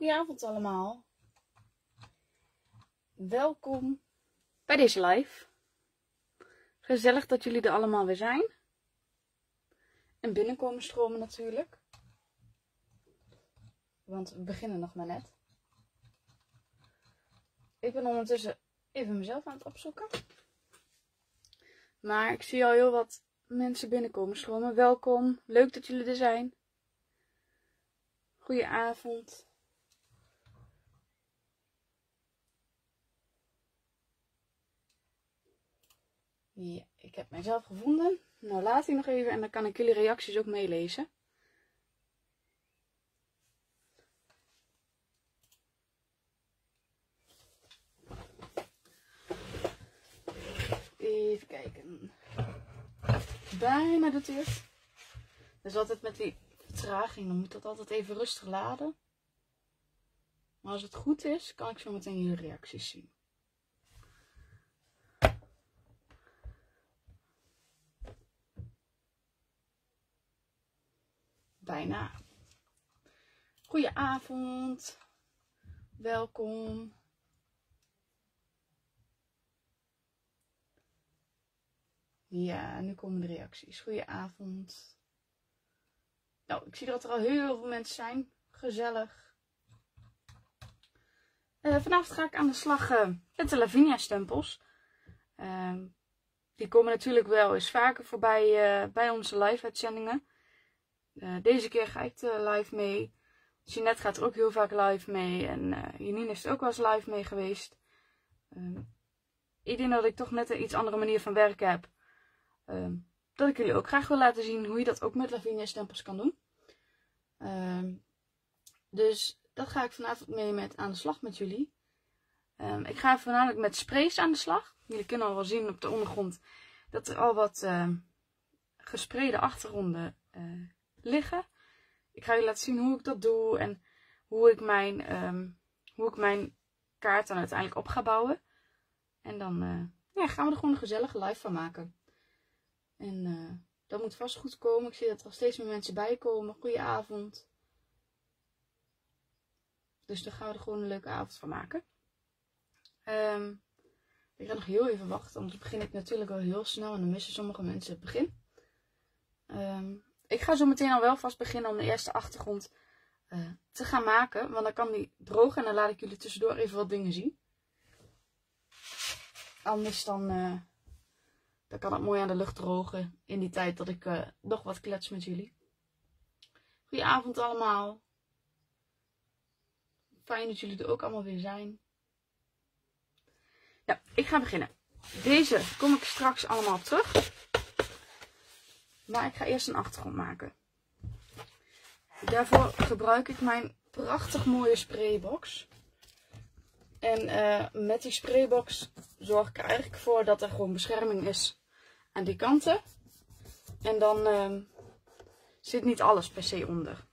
Goedenavond allemaal. Welkom bij deze live. Gezellig dat jullie er allemaal weer zijn. En binnenkomen stromen natuurlijk. Want we beginnen nog maar net. Ik ben ondertussen even mezelf aan het opzoeken. Maar ik zie al heel wat mensen binnenkomen stromen. Welkom. Leuk dat jullie er zijn. Goedenavond. Ik heb mijzelf gevonden. Nou, laat ik nog even en dan kan ik jullie reacties ook meelezen. Even kijken. Bijna doet hij het. Dus altijd met die vertraging, dan moet dat altijd even rustig laden. Maar als het goed is, kan ik zo meteen jullie reacties zien. Bijna. Goedenavond. Welkom. Ja, nu komen de reacties. Goedenavond. Nou, ik zie dat er al heel veel mensen zijn. Gezellig. Uh, vanavond ga ik aan de slag uh, met de Lavinia stempels. Uh, die komen natuurlijk wel eens vaker voorbij uh, bij onze live uitzendingen. deze keer ga ik er live mee. Jeanette gaat er ook heel vaak live mee. En Janine is er ook wel eens live mee geweest. Ehm, ik denk dat ik toch net een iets andere manier van werken heb. Ehm, dat ik jullie ook graag wil laten zien hoe je dat ook met Lavinia stempels kan doen. Um, dus dat ga ik vanavond mee met aan de slag met jullie. Ik ga voornamelijk met sprays aan de slag. Jullie kunnen al wel zien op de ondergrond dat er al wat uh, gespreide achtergronden uh, liggen. Ik ga jullie laten zien hoe ik dat doe en hoe ik mijn, um, hoe ik mijn kaart dan uiteindelijk op ga bouwen. En dan uh, ja, gaan we er gewoon een gezellige live van maken. En uh, dat moet vast goed komen. Ik zie dat er steeds meer mensen bij komen. Goedenavond. Dus daar gaan we er gewoon een leuke avond van maken. Um, ik ga nog heel even wachten, anders begin ik natuurlijk wel heel snel en dan missen sommige mensen het begin. Um, ik ga zo meteen al wel vast beginnen om de eerste achtergrond uh, te gaan maken, want dan kan die drogen en dan laat ik jullie tussendoor even wat dingen zien. Anders dan, uh, dan kan het mooi aan de lucht drogen in die tijd dat ik uh, nog wat klets met jullie. Goedenavond allemaal. Fijn dat jullie er ook allemaal weer zijn. Ja, ik ga beginnen. Deze kom ik straks allemaal op terug. Maar ik ga eerst een achtergrond maken. Daarvoor gebruik ik mijn prachtig mooie spraybox. En uh, met die spraybox zorg ik er eigenlijk voor dat er gewoon bescherming is aan die kanten. En dan uh, zit niet alles per se onder.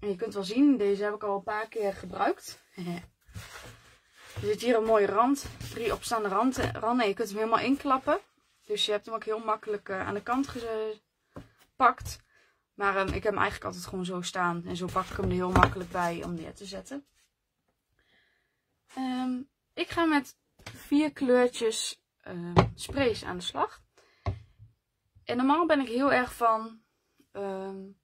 En je kunt wel zien, deze heb ik al een paar keer gebruikt. er zit hier een mooie rand, drie opstaande randen. randen. Je kunt hem helemaal inklappen. Dus je hebt hem ook heel makkelijk uh, aan de kant gepakt. Maar um, ik heb hem eigenlijk altijd gewoon zo staan. En zo pak ik hem er heel makkelijk bij om neer te zetten. Um, ik ga met vier kleurtjes uh, sprays aan de slag. En normaal ben ik heel erg van een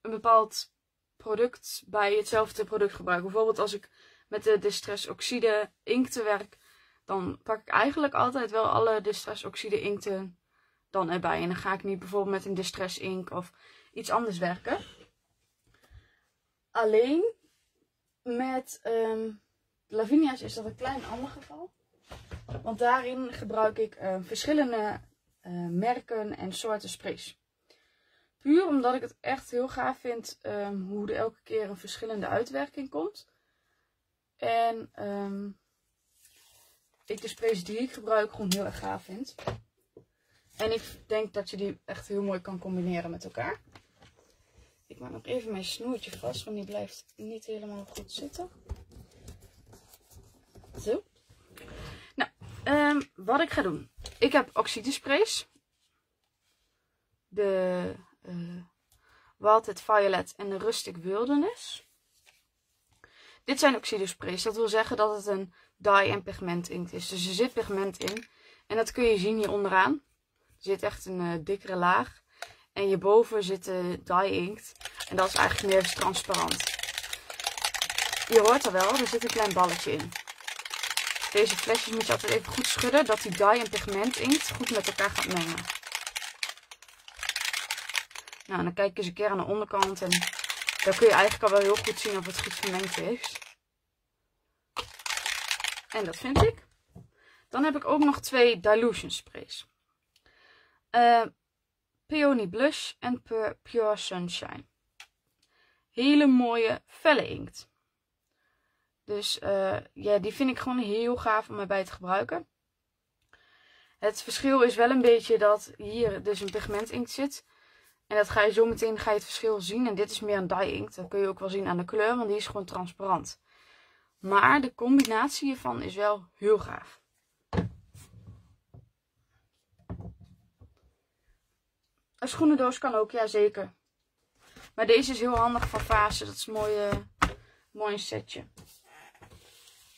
bepaald product bij hetzelfde product gebruiken. Bijvoorbeeld als ik met de Distress Oxide inkten werk, dan pak ik eigenlijk altijd wel alle Distress Oxide inkten dan erbij. En dan ga ik niet bijvoorbeeld met een Distress ink of iets anders werken. Alleen met um, Lavinia's is dat een klein ander geval. Want daarin gebruik ik uh, verschillende uh, merken en soorten sprays. Puur omdat ik het echt heel gaaf vind um, hoe er elke keer een verschillende uitwerking komt. En ik de sprays die ik gebruik gewoon heel erg gaaf vind. En ik denk dat je die echt heel mooi kan combineren met elkaar. Ik maak nog even mijn snoertje vast, want die blijft niet helemaal goed zitten. Zo. Nou, um, wat ik ga doen. Ik heb oxidesprays. De uh, Violet en de Rustic Wilderness. Dit zijn oxidesprays. Dat wil zeggen dat het een dye en pigment inkt is. Dus er zit pigment in. En dat kun je zien hier onderaan. Er zit echt een uh, dikkere laag. En hierboven zit de dye inkt. En dat is eigenlijk meer transparant. Je hoort er wel, er zit een klein balletje in. Deze flesjes moet je altijd even goed schudden. Dat die dye en pigment inkt goed met elkaar gaat mengen. Nou, dan kijk je eens een keer aan de onderkant. En dan kun je eigenlijk al wel heel goed zien of het goed vermengd is. En dat vind ik. Dan heb ik ook nog twee dilution sprays. Uh, Peony Blush en Pure Sunshine. Hele mooie felle inkt. Dus uh, ja, die vind ik gewoon heel gaaf om erbij te gebruiken. Het verschil is wel een beetje dat hier dus een pigment inkt zit. En dat ga je zo meteen ga je het verschil zien. En dit is meer een dye inkt. Dat kun je ook wel zien aan de kleur, want die is gewoon transparant. Maar de combinatie hiervan is wel heel gaaf. Een schoenendoos kan ook, ja zeker. Maar deze is heel handig van fase. Dat is een mooie, mooi setje.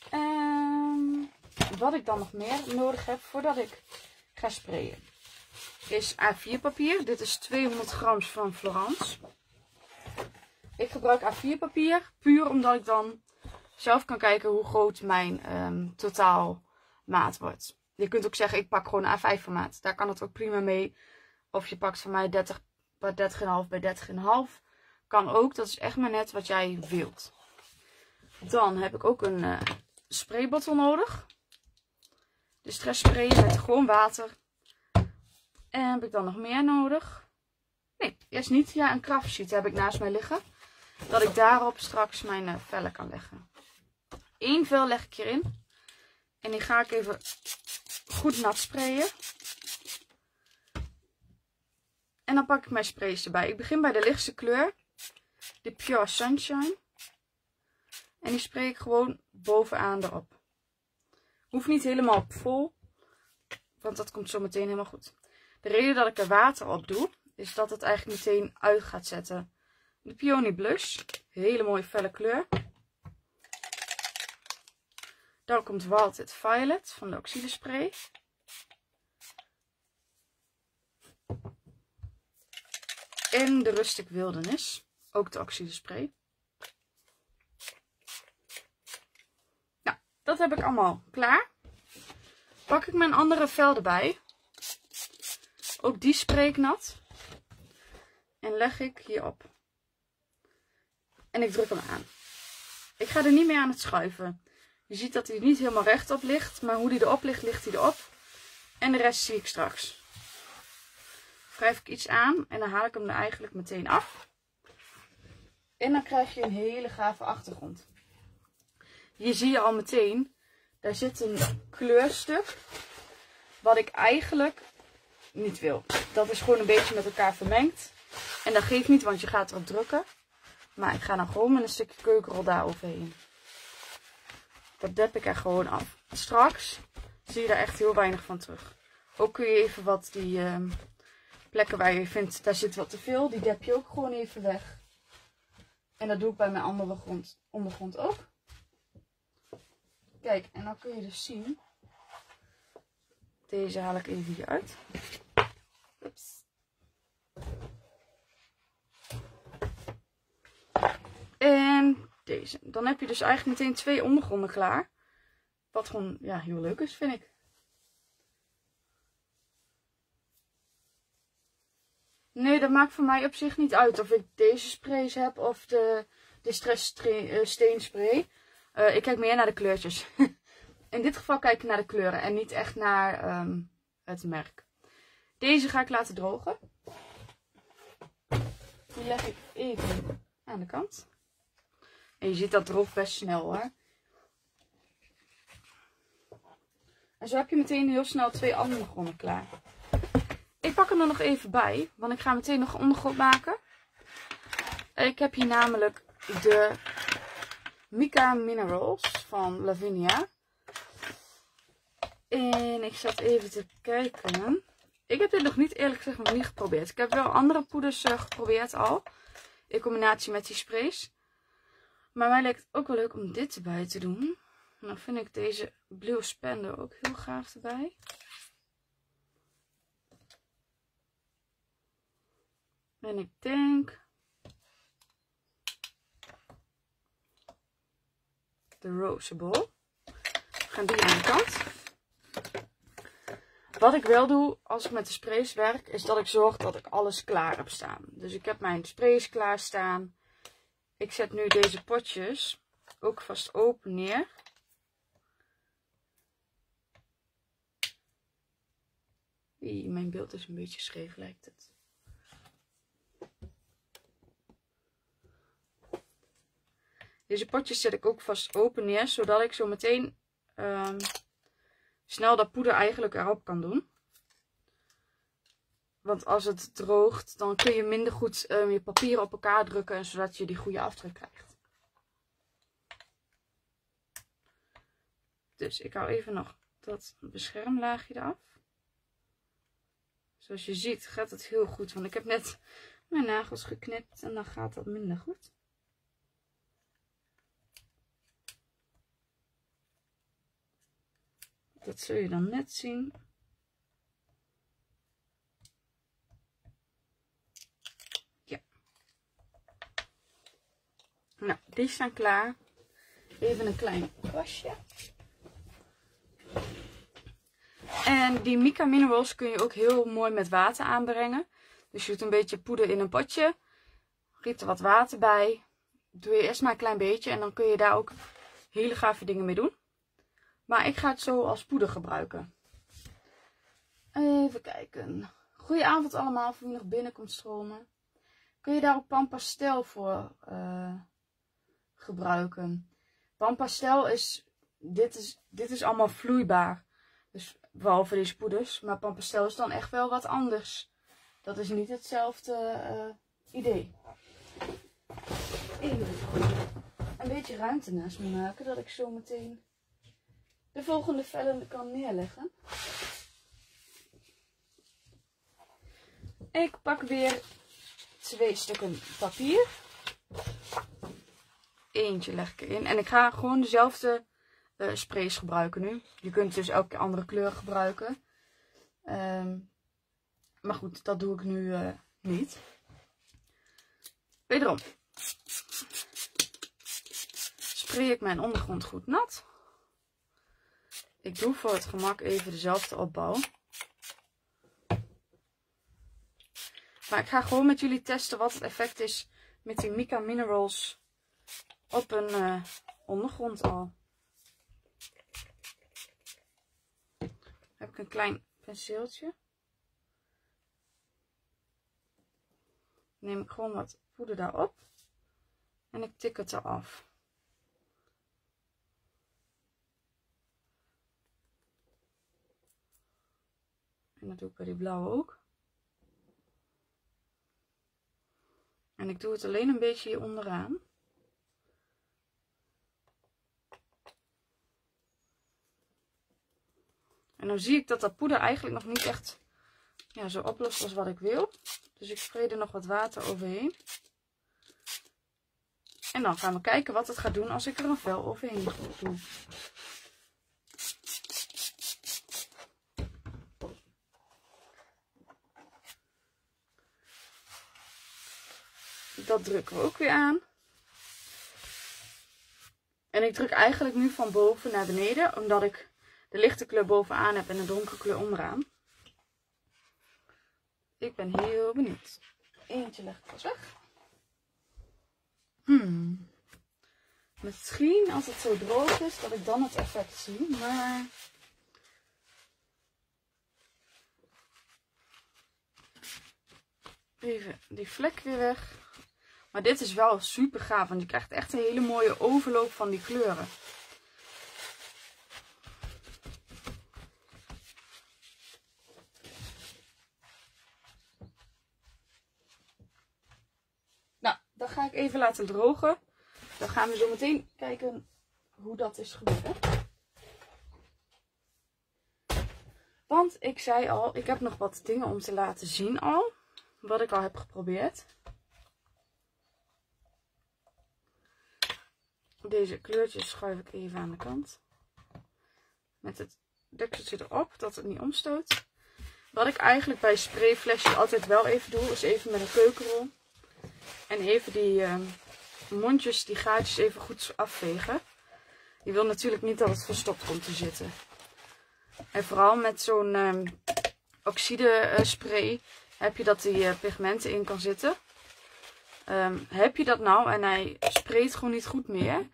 En wat ik dan nog meer nodig heb voordat ik ga sprayen. Is A4 papier. Dit is 200 gram van Florence. Ik gebruik A4 papier. Puur omdat ik dan zelf kan kijken hoe groot mijn um, totaal maat wordt. Je kunt ook zeggen, ik pak gewoon A5 formaat. Daar kan het ook prima mee. Of je pakt van mij 30 bij 30,5 bij 30,5. Kan ook, dat is echt maar net wat jij wilt. Dan heb ik ook een uh, spraybottel nodig. De stress spray met gewoon water. En heb ik dan nog meer nodig? Nee, eerst niet. Ja, een kraftsheet heb ik naast mij liggen. Dat ik daarop straks mijn uh, vellen kan leggen. Eén vel leg ik hierin. En die ga ik even goed nat sprayen. En dan pak ik mijn sprays erbij. Ik begin bij de lichtste kleur. De Pure Sunshine. En die spray ik gewoon bovenaan erop. Hoeft niet helemaal vol. Want dat komt zo meteen helemaal goed. De reden dat ik er water op doe. Is dat het eigenlijk meteen uit gaat zetten. De Peony Blush. Hele mooie felle kleur. Dan komt Wild Violet van de Oxidespray. En de Rustic Wilderness. Ook de oxidespray. Nou, dat heb ik allemaal klaar. Pak ik mijn andere vel erbij. Ook die spray ik nat. En leg ik hierop. En ik druk hem aan. Ik ga er niet meer aan het schuiven. Je ziet dat hij niet helemaal rechtop ligt. Maar hoe hij erop ligt, ligt hij erop. En de rest zie ik straks wrijf ik iets aan en dan haal ik hem er eigenlijk meteen af. En dan krijg je een hele gave achtergrond. Hier zie je al meteen, daar zit een kleurstuk wat ik eigenlijk niet wil. Dat is gewoon een beetje met elkaar vermengd. En dat geeft niet, want je gaat erop drukken. Maar ik ga dan gewoon met een stukje keukenrol daar overheen. Dat dep ik er gewoon af. Straks zie je daar echt heel weinig van terug. Ook kun je even wat die, uh, plekken waar je vindt, daar zit wat te veel, die dep je ook gewoon even weg. En dat doe ik bij mijn andere grond, ondergrond ook. Kijk, en dan kun je dus zien. Deze haal ik even hier uit. En deze. Dan heb je dus eigenlijk meteen twee ondergronden klaar. Wat gewoon ja, heel leuk is, vind ik. Nee, dat maakt voor mij op zich niet uit of ik deze sprays heb of de Distress uh, Steenspray. Uh, ik kijk meer naar de kleurtjes. In dit geval kijk ik naar de kleuren en niet echt naar um, het merk. Deze ga ik laten drogen. Die leg ik even aan de kant. En je ziet dat droogt best snel hoor. En zo heb je meteen heel snel twee andere gronden klaar. Ik pak hem er nog even bij, want ik ga meteen nog ondergrond maken. Ik heb hier namelijk de Mica Minerals van Lavinia. En ik zat even te kijken. Ik heb dit nog niet eerlijk gezegd nog niet geprobeerd. Ik heb wel andere poeders uh, geprobeerd al. In combinatie met die sprays. Maar mij lijkt het ook wel leuk om dit erbij te doen. En dan vind ik deze Blue Spender ook heel gaaf erbij. En ik denk... De Roseable. We gaan die aan de kant. Wat ik wel doe als ik met de sprays werk, is dat ik zorg dat ik alles klaar heb staan. Dus ik heb mijn sprays klaar staan. Ik zet nu deze potjes ook vast open neer. mijn beeld is een beetje scheef lijkt het. Deze potjes zet ik ook vast open neer, zodat ik zo meteen um, snel dat poeder eigenlijk erop kan doen. Want als het droogt, dan kun je minder goed um, je papieren op elkaar drukken, zodat je die goede afdruk krijgt. Dus ik hou even nog dat beschermlaagje eraf. Zoals je ziet gaat het heel goed, want ik heb net mijn nagels geknipt en dan gaat dat minder goed. Dat zul je dan net zien. Nou, die staan klaar. Even een klein kwastje. En die Mica Minerals kun je ook heel mooi met water aanbrengen. Dus je doet een beetje poeder in een potje. Giet er wat water bij. Doe je eerst maar een klein beetje. En dan kun je daar ook hele gave dingen mee doen. Maar ik ga het zo als poeder gebruiken. Even kijken. Goedenavond allemaal, voor wie nog binnenkomt stromen. Kun je daar ook pampastel voor uh, gebruiken. Pampastel is dit, is, dit is allemaal vloeibaar. Dus behalve deze poeders. Maar pampastel is dan echt wel wat anders. Dat is niet hetzelfde uh, idee. Even een beetje ruimte naast me maken. Dat ik zo meteen de volgende vellen kan neerleggen. Ik pak weer twee stukken papier. Eentje leg ik erin. En ik ga gewoon dezelfde uh, sprays gebruiken nu. Je kunt dus elke andere kleur gebruiken. Um, maar goed, dat doe ik nu uh, niet. Wederom. Spray ik mijn ondergrond goed nat. Ik doe voor het gemak even dezelfde opbouw. Maar ik ga gewoon met jullie testen wat het effect is met die Mica Minerals op een uh, ondergrond al. Heb ik een klein penseeltje. Neem ik gewoon wat poeder daarop. En ik tik het eraf. En dat doe ik bij die blauwe ook. En ik doe het alleen een beetje hier onderaan. En dan zie ik dat dat poeder eigenlijk nog niet echt ja, zo oplost als wat ik wil. Dus ik spray er nog wat water overheen. En dan gaan we kijken wat het gaat doen als ik er een vel overheen doe. Dat drukken we ook weer aan. En ik druk eigenlijk nu van boven naar beneden, omdat ik de lichte kleur bovenaan heb en de donkere kleur onderaan. Ik ben heel benieuwd. Eentje leg ik vast weg. Hmm. Misschien als het zo droog is, dat ik dan het effect zie. Maar... Even die vlek weer weg. Maar dit is wel super gaaf, want je krijgt echt een hele mooie overloop van die kleuren. Ga ik even laten drogen. Dan gaan we zo meteen kijken hoe dat is gebeurd. Want ik zei al, ik heb nog wat dingen om te laten zien al. Wat ik al heb geprobeerd. Deze kleurtjes schuif ik even aan de kant. Met het dekseltje erop, dat het niet omstoot. Wat ik eigenlijk bij sprayflesjes altijd wel even doe, is even met een keukenrol. En even die uh, mondjes, die gaatjes even goed afvegen. Je wil natuurlijk niet dat het verstopt komt te zitten. En vooral met zo'n uh, oxide eh, spray heb je dat die uh, pigmenten in kan zitten. Um, heb je dat nou en hij spreekt gewoon niet goed meer.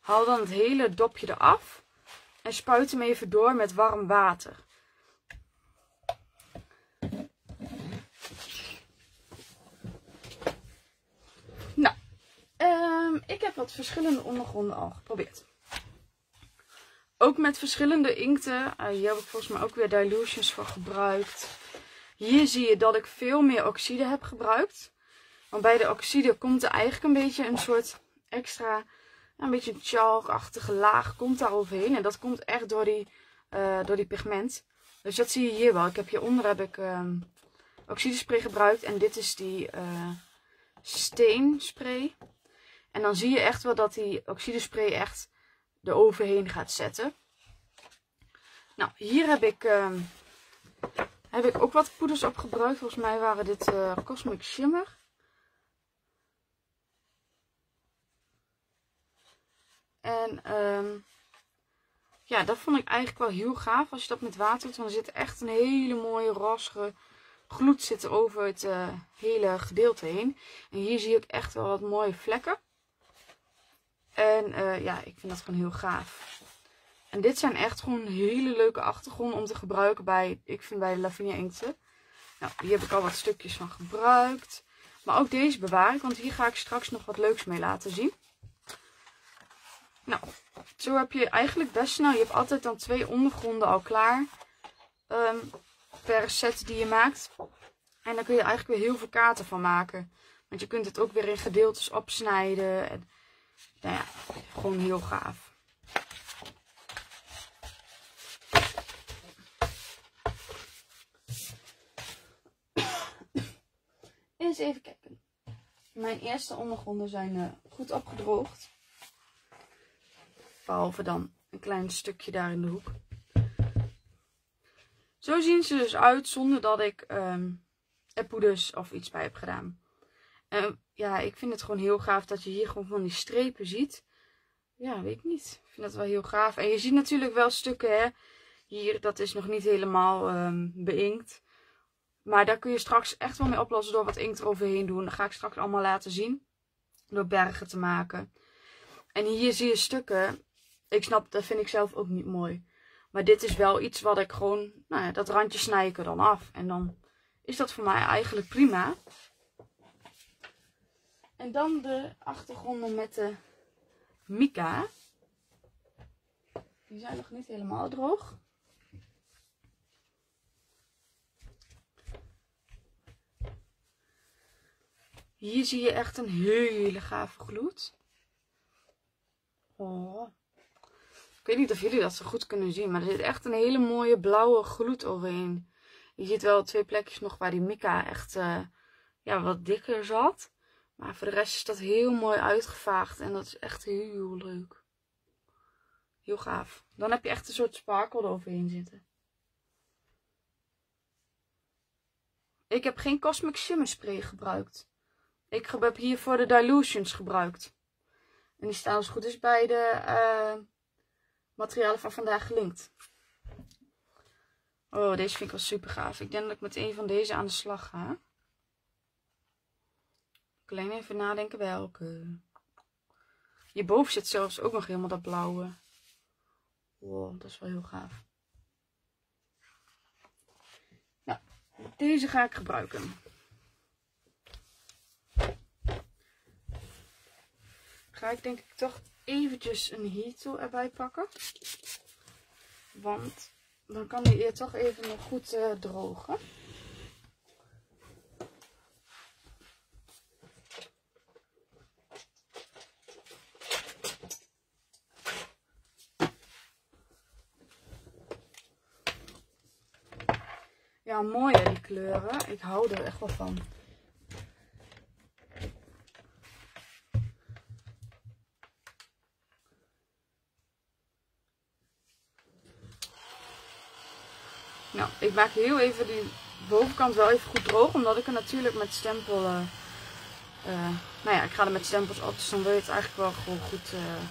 Haal dan het hele dopje eraf. En spuit hem even door met warm water. Nou, um, ik heb wat verschillende ondergronden al geprobeerd. Ook met verschillende inkten. Uh, hier heb ik volgens mij ook weer dilutions voor gebruikt. Hier zie je dat ik veel meer oxide heb gebruikt. Want bij de oxide komt er eigenlijk een beetje een soort extra, een beetje een chalkachtige laag komt daar overheen. En dat komt echt door die, uh, door die pigment. Dus dat zie je hier wel. Ik heb hieronder heb ik um, oxidespray gebruikt. En dit is die uh, steenspray. En dan zie je echt wel dat die oxidespray echt er overheen gaat zetten. Nou, hier heb ik, uh, heb ik ook wat poeders op gebruikt. Volgens mij waren dit uh, Cosmic Shimmer. En um, ja, dat vond ik eigenlijk wel heel gaaf als je dat met water doet. Want er zit echt een hele mooie rossige gloed zit over het uh, hele gedeelte heen. En hier zie ik echt wel wat mooie vlekken. En uh, ja, ik vind dat gewoon heel gaaf. En dit zijn echt gewoon hele leuke achtergronden om te gebruiken bij, ik vind bij de Lavinia inkten. Nou, hier heb ik al wat stukjes van gebruikt. Maar ook deze bewaar ik, want hier ga ik straks nog wat leuks mee laten zien. Nou, zo heb je eigenlijk best snel, je hebt altijd dan twee ondergronden al klaar. Um, per set die je maakt. En dan kun je eigenlijk weer heel veel kaarten van maken. Want je kunt het ook weer in gedeeltes opsnijden. En, nou ja, gewoon heel gaaf. Eens even kijken. Mijn eerste ondergronden zijn uh, goed opgedroogd. Behalve dan een klein stukje daar in de hoek. Zo zien ze dus uit zonder dat ik um, er poeders of iets bij heb gedaan. En ja, ik vind het gewoon heel gaaf dat je hier gewoon van die strepen ziet. Ja, weet ik niet. Ik vind dat wel heel gaaf. En je ziet natuurlijk wel stukken, hè. Hier, dat is nog niet helemaal um, beïnkt. Maar daar kun je straks echt wel mee oplossen door wat inkt eroverheen doen. Dat ga ik straks allemaal laten zien. Door bergen te maken. En hier zie je stukken. Ik snap, dat vind ik zelf ook niet mooi. Maar dit is wel iets wat ik gewoon, nou ja, dat randje snij ik er dan af. En dan is dat voor mij eigenlijk prima. En dan de achtergronden met de mica. Die zijn nog niet helemaal droog. Hier zie je echt een hele gave gloed. Oh. Ik weet niet of jullie dat zo goed kunnen zien, maar er zit echt een hele mooie blauwe gloed overheen. Je ziet wel twee plekjes nog waar die mica echt uh, ja, wat dikker zat. Maar voor de rest is dat heel mooi uitgevaagd en dat is echt heel leuk. Heel gaaf. Dan heb je echt een soort sparkle eroverheen zitten. Ik heb geen Cosmic Shimmer Spray gebruikt. Ik heb hiervoor de Dilutions gebruikt. En die staan als goed is bij de uh, materialen van vandaag gelinkt. Oh, deze vind ik wel super gaaf. Ik denk dat ik met een van deze aan de slag ga. Alleen even nadenken welke. Hierboven zit zelfs ook nog helemaal dat blauwe. Wow, dat is wel heel gaaf. Nou, deze ga ik gebruiken. Ga ik denk ik toch eventjes een heat tool erbij pakken. Want dan kan die hier toch even nog goed uh, drogen. Ja, mooi die kleuren. Ik hou er echt wel van. Nou, ik maak heel even die bovenkant wel even goed droog. Omdat ik er natuurlijk met stempel... Eh, eh, nou ja, ik ga er met stempels op. Dus dan wil je het eigenlijk wel gewoon goed eh,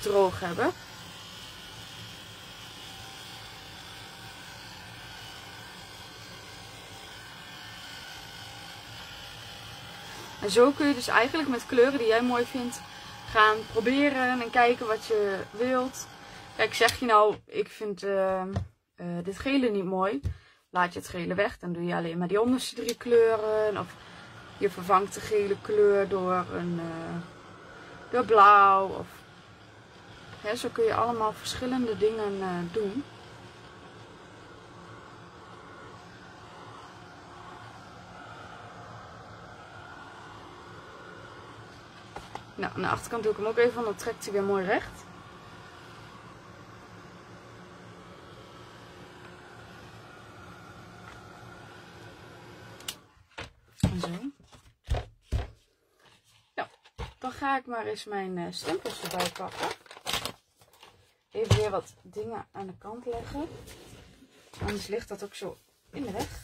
droog hebben. En zo kun je dus eigenlijk met kleuren die jij mooi vindt gaan proberen en kijken wat je wilt. Kijk, zeg je nou, ik vind uh, uh, dit gele niet mooi. Laat je het gele weg. Dan doe je alleen maar die onderste drie kleuren. Of je vervangt de gele kleur door een uh, door blauw. Of, hè, zo kun je allemaal verschillende dingen doen. Nou, aan de achterkant doe ik hem ook even, want dan trekt hij weer mooi recht. Zo. Nou, dan ga ik maar eens mijn uh, stempels erbij pakken. Even weer wat dingen aan de kant leggen. Anders ligt dat ook zo in de weg.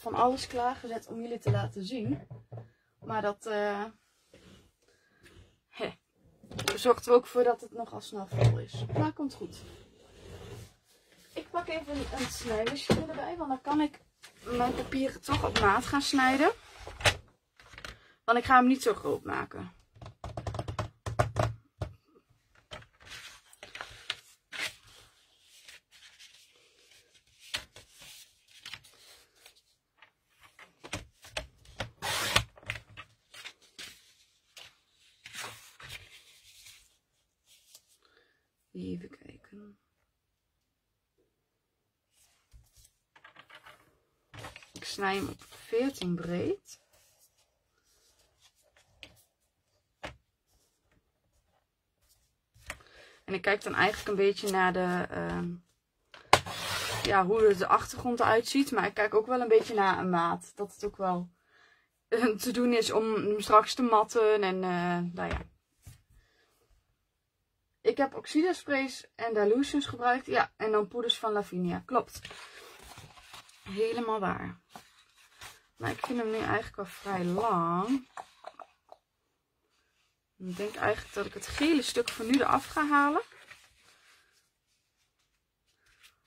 Van alles klaargezet om jullie te laten zien. Maar dat uh, zorgt er ook voor dat het nog al snel vol is. Maar komt goed. Ik pak even een snijmachine erbij, want dan kan ik mijn papieren toch op maat gaan snijden. Want ik ga hem niet zo groot maken. Even kijken. Ik snij hem op 14 breed. En ik kijk dan eigenlijk een beetje naar de, uh, ja, hoe de achtergrond eruit ziet. Maar ik kijk ook wel een beetje naar een maat. Dat het ook wel te doen is om straks te matten. En uh, nou ja, ik heb Oxida sprays en dilutions gebruikt. Ja, en dan poeders van Lavinia. Klopt. Helemaal waar. Maar ik vind hem nu eigenlijk al vrij lang. Ik denk eigenlijk dat ik het gele stuk voor nu eraf ga halen.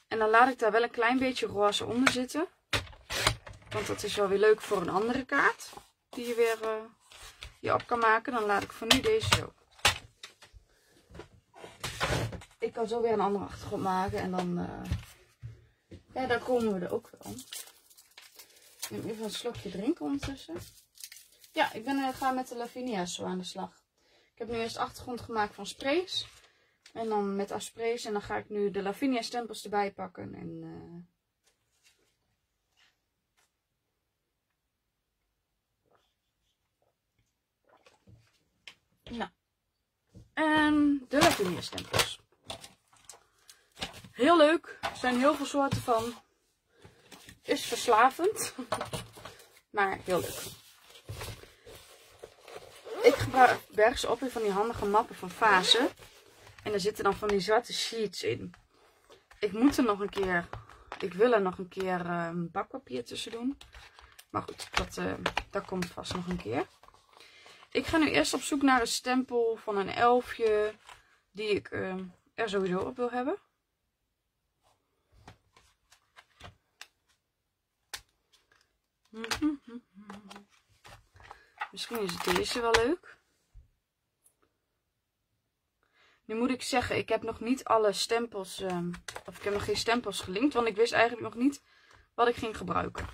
En dan laat ik daar wel een klein beetje roze onder zitten. Want dat is wel weer leuk voor een andere kaart. Die je weer uh, je op kan maken. Dan laat ik voor nu deze zo ik kan zo weer een andere achtergrond maken. En dan, uh, ja, daar komen we er ook wel. Ik neem even een slokje drinken ondertussen. Ja, ik ben uh, gaan met de Lavinia's zo aan de slag. Ik heb nu eerst achtergrond gemaakt van sprays. En dan met asprays. En dan ga ik nu de Lavinia stempels erbij pakken. En... Uh, Nou. En de Lavinia stempels. Heel leuk. Er zijn heel veel soorten van. Is verslavend. maar heel leuk. Ik gebruik bergs op in van die handige mappen van Fase. En er zitten dan van die zwarte sheets in. Ik moet er nog een keer... Ik wil er nog een keer um, bakpapier tussen doen. Maar goed, dat, uh, dat komt vast nog een keer. Ik ga nu eerst op zoek naar een stempel van een elfje. Die ik uh, er sowieso op wil hebben. Misschien is deze wel leuk. Nu moet ik zeggen, ik heb nog niet alle stempels, um, of ik heb nog geen stempels gelinkt, want ik wist eigenlijk nog niet wat ik ging gebruiken.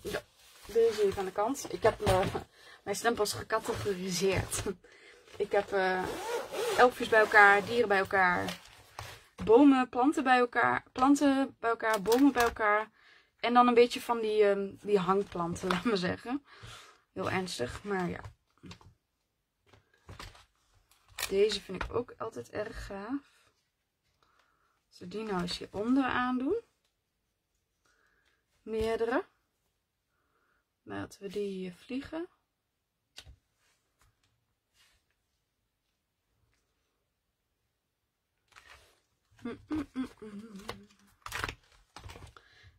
Ja, deze even aan de kant. Ik heb uh, mijn stempels gecategoriseerd. ik heb uh, elfjes bij elkaar, dieren bij elkaar, bomen, planten bij elkaar, planten bij elkaar, bomen bij elkaar. En dan een beetje van die, um, die hangplanten, laat maar zeggen. Heel ernstig, maar ja. Deze vind ik ook altijd erg gaaf. Als we die nou eens hieronder aandoen. Meerdere. Laten we die vliegen.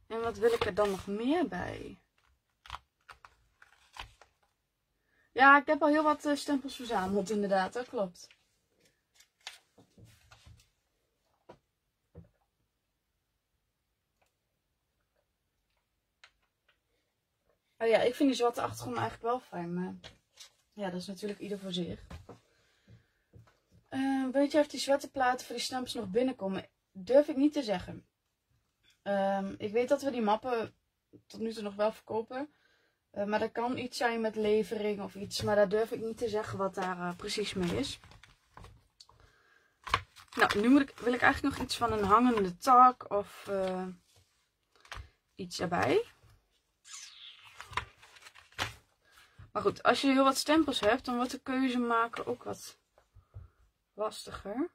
En wat wil ik er dan nog meer bij? Ja, ik heb al heel wat eh, stempels verzameld inderdaad, dat klopt. Oh ja, ik vind die zwarte achtergrond eigenlijk wel fijn, maar ja, dat is natuurlijk ieder voor zich. Uh, weet je of die platen voor die stempels nog binnenkomen? Durf ik niet te zeggen. Ehm, ik weet dat we die mappen tot nu toe nog wel verkopen. Uh, maar er kan iets zijn met levering of iets. Maar daar durf ik niet te zeggen wat daar uh, precies mee is. Nou, nu moet ik, wil ik eigenlijk nog iets van een hangende tak of iets erbij. Maar goed, als je heel wat stempels hebt, dan wordt de keuze maken ook wat lastiger.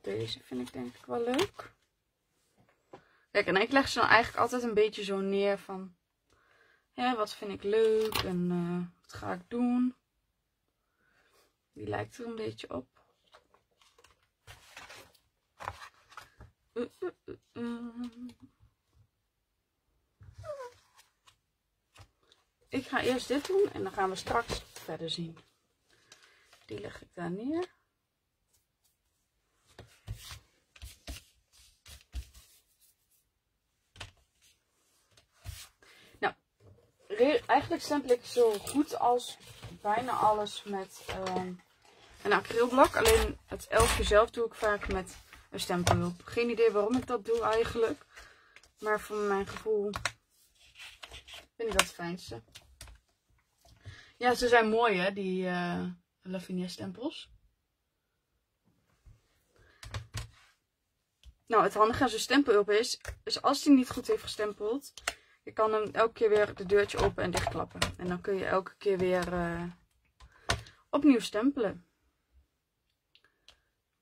Deze vind ik denk ik wel leuk. Kijk, en ik leg ze dan eigenlijk altijd een beetje zo neer van... Ja, wat vind ik leuk en uh, wat ga ik doen? Die lijkt er een beetje op. Ik ga eerst dit doen en dan gaan we straks verder zien. Die leg ik daar neer. eigenlijk stempel ik zo goed als bijna alles met uh, een acrylblok. Alleen het elfje zelf doe ik vaak met een stempelhulp. Geen idee waarom ik dat doe eigenlijk. Maar voor mijn gevoel vind ik dat het fijnste. Ja, ze zijn mooi hè, die uh, Lavinia stempels. Nou, het handige aan zo'n stempelhulp is, is als hij niet goed heeft gestempeld, je kan hem elke keer weer de deurtje open en dichtklappen. En dan kun je elke keer weer uh, opnieuw stempelen.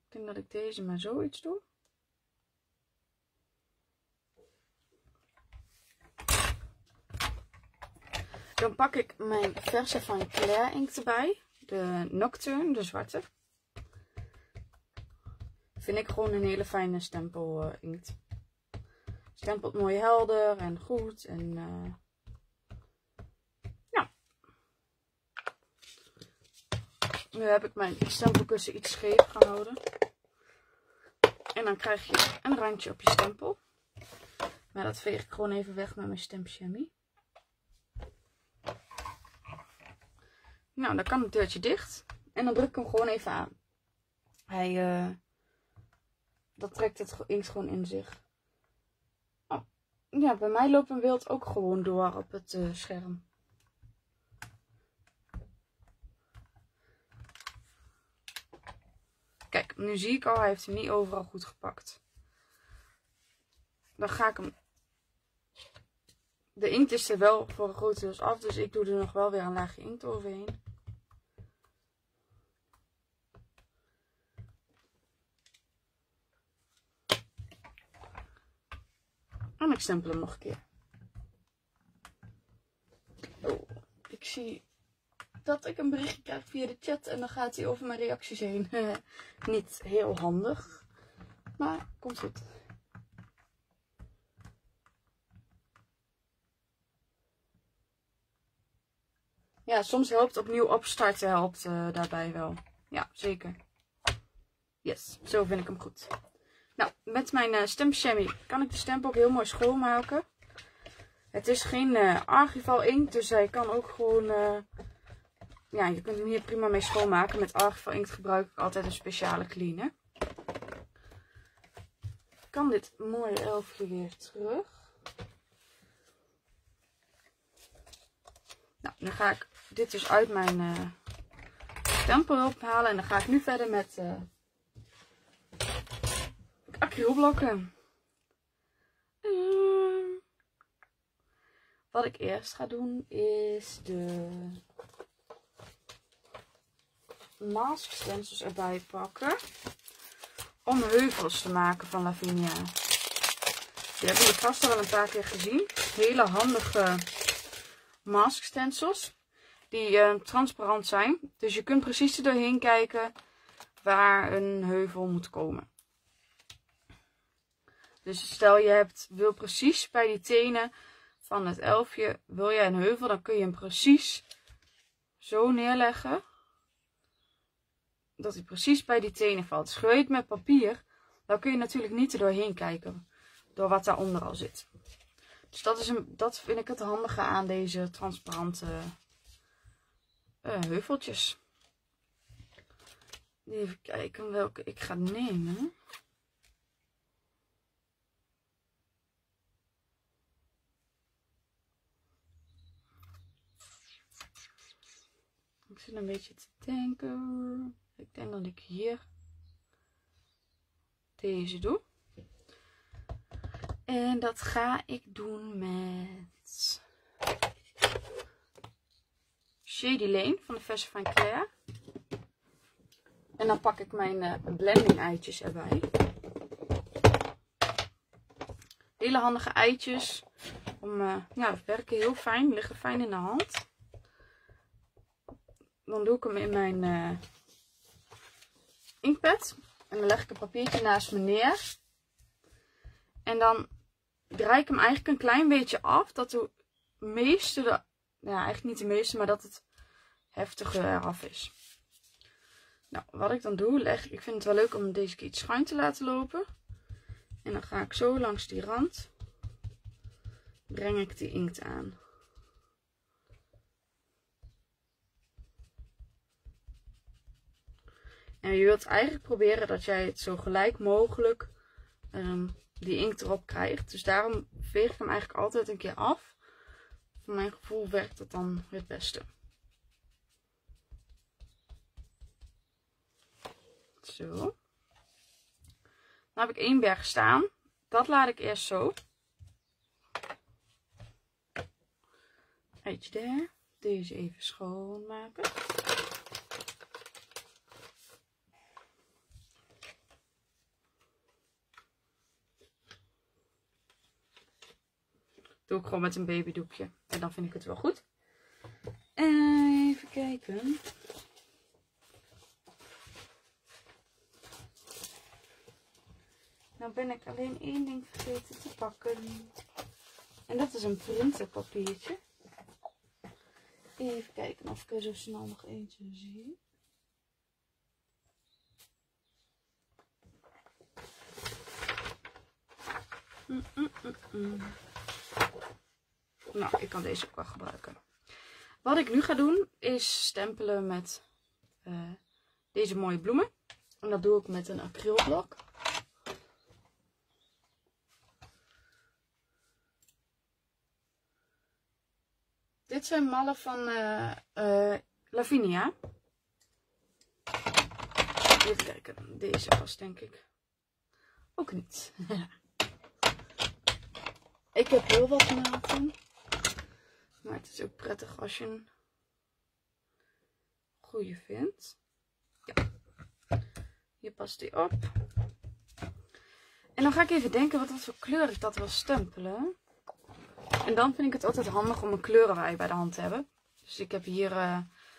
Ik denk dat ik deze maar zoiets doe. Dan pak ik mijn verse van Claire inkt erbij. De Nocturne, de zwarte. Vind ik gewoon een hele fijne stempel uh, inkt stempelt mooi helder en goed. En uh, ja. Nu heb ik mijn stempelkussen iets scheef gehouden. En dan krijg je een randje op je stempel. Maar dat veeg ik gewoon even weg met mijn stempchamois. Nou, dan kan het deurtje dicht. En dan druk ik hem gewoon even aan. Hij, uh, dat trekt het inkt gewoon in zich. Ja, bij mij loopt een wild ook gewoon door op het uh, scherm. Kijk, nu zie ik al, hij heeft hem niet overal goed gepakt. Dan ga ik hem... De inkt is er wel voor een groot deel af, dus ik doe er nog wel weer een laagje inkt overheen. En ik stempel hem nog een keer. Oh, ik zie dat ik een berichtje krijg via de chat en dan gaat hij over mijn reacties heen. Niet heel handig, maar komt goed. Ja, soms helpt opnieuw opstarten helpt uh, daarbij wel. Ja, zeker. Yes, zo vind ik hem goed. Nou, met mijn uh, kan ik de stemp ook heel mooi schoonmaken. Het is geen uh, archival inkt, dus hij kan ook gewoon... Uh, ja, je kunt hem hier prima mee schoonmaken. Met archival inkt gebruik ik altijd een speciale cleaner. Kan dit mooie elfje weer terug. Nou, dan ga ik dit dus uit mijn uh, stempelhulp halen. En dan ga ik nu verder met acrylblokken. Uh, wat ik eerst ga doen is de mask stencils erbij pakken. Om heuvels te maken van Lavinia. Die hebben jullie vast al een paar keer gezien. Hele handige mask stencils. Die uh, transparant zijn. Dus je kunt precies er doorheen kijken waar een heuvel moet komen. Dus stel je hebt, wil precies bij die tenen van het elfje, wil jij een heuvel, dan kun je hem precies zo neerleggen. Dat hij precies bij die tenen valt. Scheut met papier, dan kun je natuurlijk niet er doorheen kijken. Door wat daaronder al zit. Dus dat, is een, dat vind ik het handige aan deze transparante uh, heuveltjes. Even kijken welke ik ga nemen. Een beetje te denken. Ik denk dat ik hier deze doe. En dat ga ik doen met Shady Lane van de Verse van Claire. En dan pak ik mijn uh, blending eitjes erbij. Hele handige eitjes. Om, uh, ja, werken heel fijn, liggen fijn in de hand. Dan doe ik hem in mijn uh, inkpad. En dan leg ik een papiertje naast me neer. En dan draai ik hem eigenlijk een klein beetje af. Dat de meeste, de, ja eigenlijk niet de meeste, maar dat het heftiger eraf is. Nou, wat ik dan doe, leg, ik vind het wel leuk om deze keer iets schuin te laten lopen. En dan ga ik zo langs die rand, breng ik die inkt aan. En je wilt eigenlijk proberen dat jij het zo gelijk mogelijk um, die inkt erop krijgt. Dus daarom veeg ik hem eigenlijk altijd een keer af. Voor mijn gevoel werkt dat dan het beste. Zo. Dan heb ik één berg staan. Dat laat ik eerst zo. Eentje daar. Deze even schoonmaken. Doe ik gewoon met een babydoekje. En dan vind ik het wel goed. Even kijken. Nou ben ik alleen één ding vergeten te pakken. En dat is een printerpapiertje. Even kijken of ik er zo snel nog eentje zie. Mm, mm, mm, nou, ik kan deze ook wel gebruiken. Wat ik nu ga doen is stempelen met uh, deze mooie bloemen. En dat doe ik met een acrylblok. Dit zijn mallen van uh, uh, Lavinia. Even kijken. Deze was denk ik ook niet. ik heb heel wat maten. Maar het is ook prettig als je een goede vindt. Ja. Hier past die op. En dan ga ik even denken wat voor kleur ik dat wil stempelen. En dan vind ik het altijd handig om een kleurenwaaier bij de hand te hebben. Dus ik heb hier uh,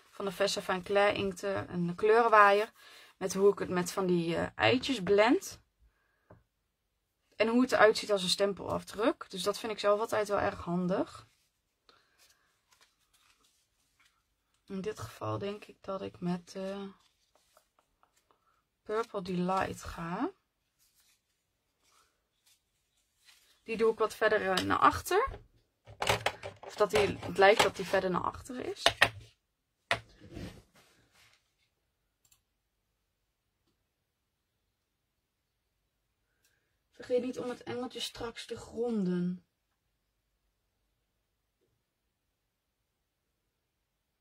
van de Vessa van Claire inkten een kleurenwaaier. Met hoe ik het met van die uh, eitjes blend. En hoe het eruit ziet als een stempelafdruk. Dus dat vind ik zelf altijd wel erg handig. In dit geval denk ik dat ik met uh, Purple Delight ga. Die doe ik wat verder naar achter. Of dat die, het lijkt dat die verder naar achter is. Vergeet niet om het engeltje straks te gronden.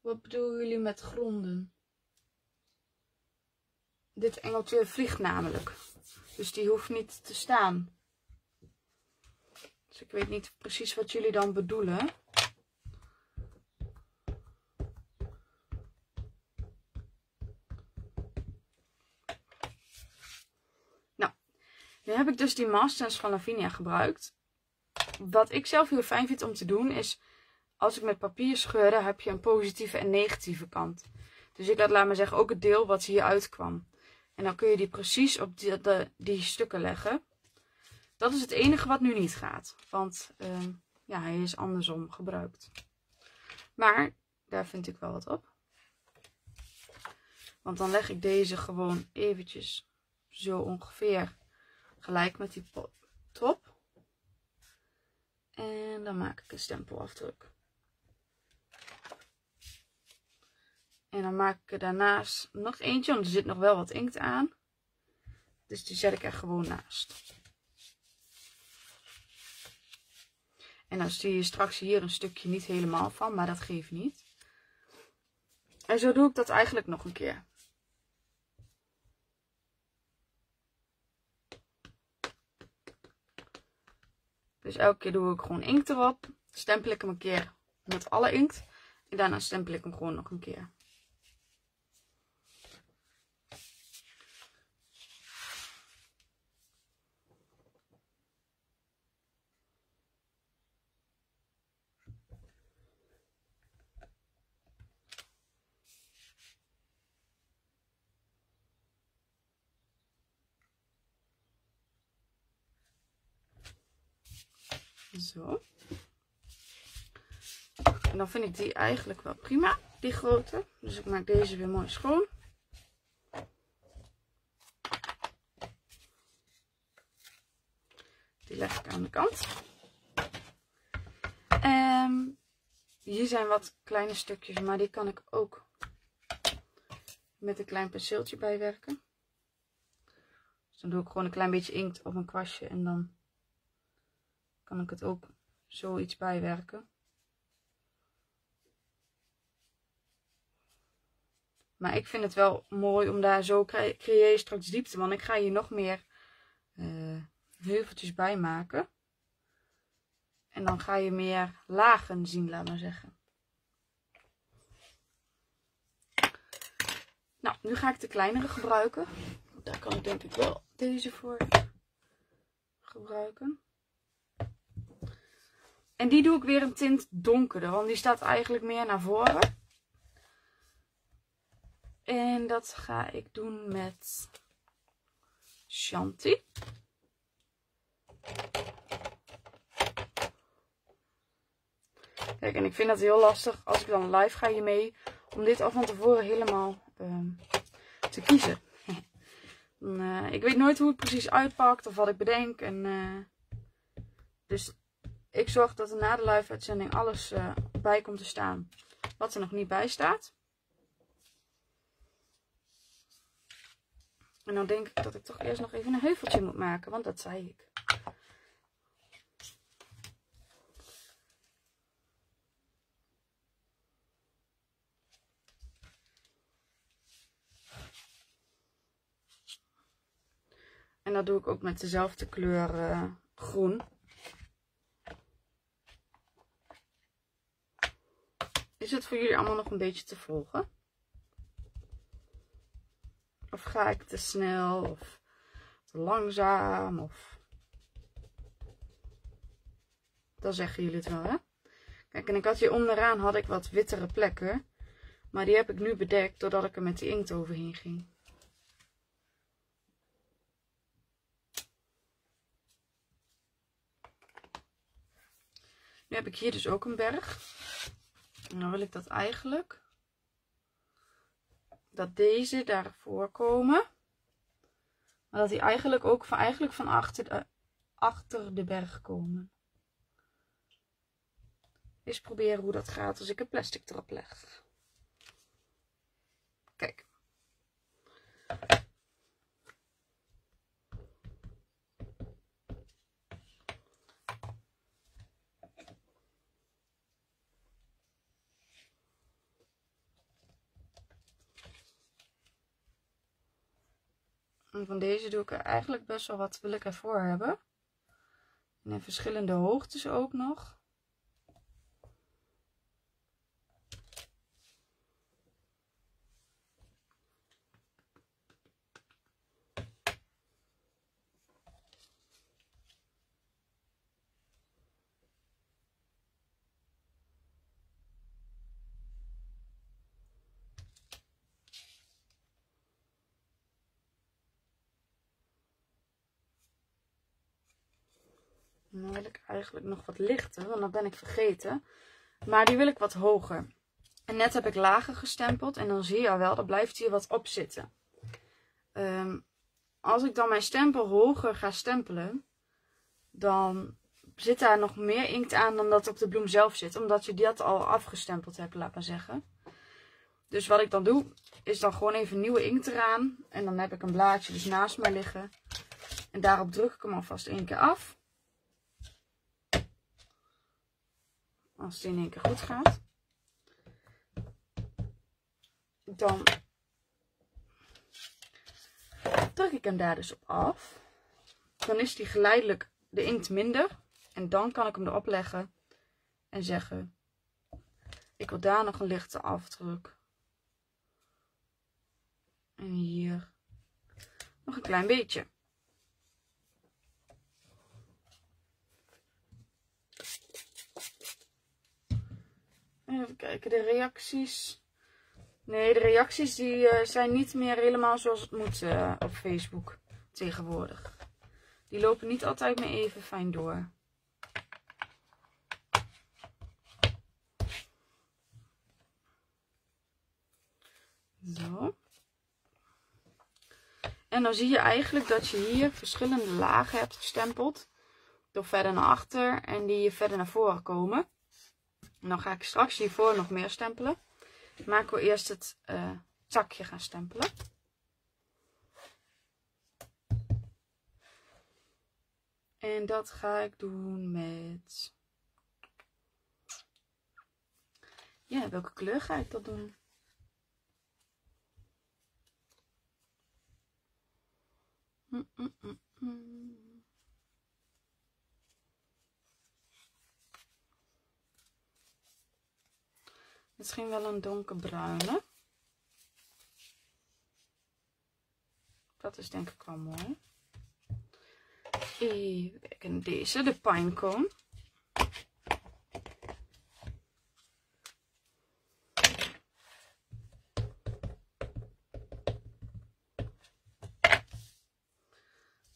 Wat bedoelen jullie met gronden? Dit engeltje vliegt namelijk. Dus die hoeft niet te staan. Dus ik weet niet precies wat jullie dan bedoelen. Nou, nu heb ik dus die Masters van Lavinia gebruikt. wat ik zelf heel fijn vind om te doen is, als ik met papier scheurde, heb je een positieve en negatieve kant. Dus ik had, laat maar zeggen, ook het deel wat hier uitkwam. En dan kun je die precies op die, die stukken leggen. Dat is het enige wat nu niet gaat. Want uh, ja, hij is andersom gebruikt. Maar daar vind ik wel wat op. Want dan leg ik deze gewoon eventjes zo ongeveer gelijk met die top. En dan maak ik een stempelafdruk. En dan maak ik er daarnaast nog eentje, want er zit nog wel wat inkt aan. Dus die zet ik er gewoon naast. En dan zie je straks hier een stukje niet helemaal van, maar dat geeft niet. En zo doe ik dat eigenlijk nog een keer. Dus elke keer doe ik gewoon inkt erop. Stempel ik hem een keer met alle inkt. En daarna stempel ik hem gewoon nog een keer. Zo. En dan vind ik die eigenlijk wel prima, die grote. Dus ik maak deze weer mooi schoon. Die leg ik aan de kant. En hier zijn wat kleine stukjes, maar die kan ik ook met een klein penseeltje bijwerken. Dus dan doe ik gewoon een klein beetje inkt op een kwastje en dan kan ik het ook zoiets bijwerken. Maar ik vind het wel mooi om daar zo creëer je straks diepte. Want ik ga hier nog meer uh, heuveltjes bij maken. En dan ga je meer lagen zien, laat maar zeggen. Nou, nu ga ik de kleinere gebruiken. Daar kan ik denk ik wel deze voor gebruiken. En die doe ik weer een tint donkerder, want die staat eigenlijk meer naar voren. En dat ga ik doen met Shanti. Kijk, en ik vind dat heel lastig als ik dan live ga hiermee, om dit al van tevoren helemaal ehm, te kiezen. uh, ik weet nooit hoe het precies uitpakt of wat ik bedenk. En, uh, dus ik zorg dat er na de live uitzending alles uh, bij komt te staan wat er nog niet bij staat. En dan denk ik dat ik toch eerst nog even een heuveltje moet maken, want dat zei ik. En dat doe ik ook met dezelfde kleur uh, groen. Is het voor jullie allemaal nog een beetje te volgen? Of ga ik te snel of te langzaam? Of... Dan zeggen jullie het wel, hè? Kijk, en ik had hier onderaan had ik wat wittere plekken. Maar die heb ik nu bedekt doordat ik er met die inkt overheen ging. Nu heb ik hier dus ook een berg. En dan wil ik dat eigenlijk, dat deze daarvoor komen. Maar dat die eigenlijk ook van, eigenlijk van achter de, achter de berg komen. Eens proberen hoe dat gaat als ik een plastic erop leg. Kijk. Van deze doe ik er eigenlijk best wel wat wil ik ervoor hebben. En in verschillende hoogtes ook nog. Dan wil ik eigenlijk nog wat lichter, want dat ben ik vergeten. Maar die wil ik wat hoger. En net heb ik lager gestempeld en dan zie je al wel, er blijft hier wat op zitten. Ehm, als ik dan mijn stempel hoger ga stempelen, dan zit daar nog meer inkt aan dan dat op de bloem zelf zit. Omdat je dat al afgestempeld hebt, laat maar zeggen. Dus wat ik dan doe, is dan gewoon even nieuwe inkt eraan. En dan heb ik een blaadje dus naast mij liggen. En daarop druk ik hem alvast één keer af. Als het in één keer goed gaat. Dan druk ik hem daar dus op af. Dan is die geleidelijk de inkt minder. En dan kan ik hem erop leggen en zeggen, ik wil daar nog een lichte afdruk. En hier nog een klein beetje. Even kijken, de reacties. Nee, de reacties die uh, zijn niet meer helemaal zoals het moet uh, op Facebook tegenwoordig. Die lopen niet altijd meer even fijn door. Zo. En dan zie je eigenlijk dat je hier verschillende lagen hebt gestempeld. Door verder naar achter en die verder naar voren komen. Dan ga ik straks hiervoor nog meer stempelen. Ik wil eerst het uh, takje gaan stempelen. En dat ga ik doen met... Ja, welke kleur ga ik dat doen? Misschien wel een donkerbruine. Dat is denk ik wel mooi. Kijken, deze, de pinecone.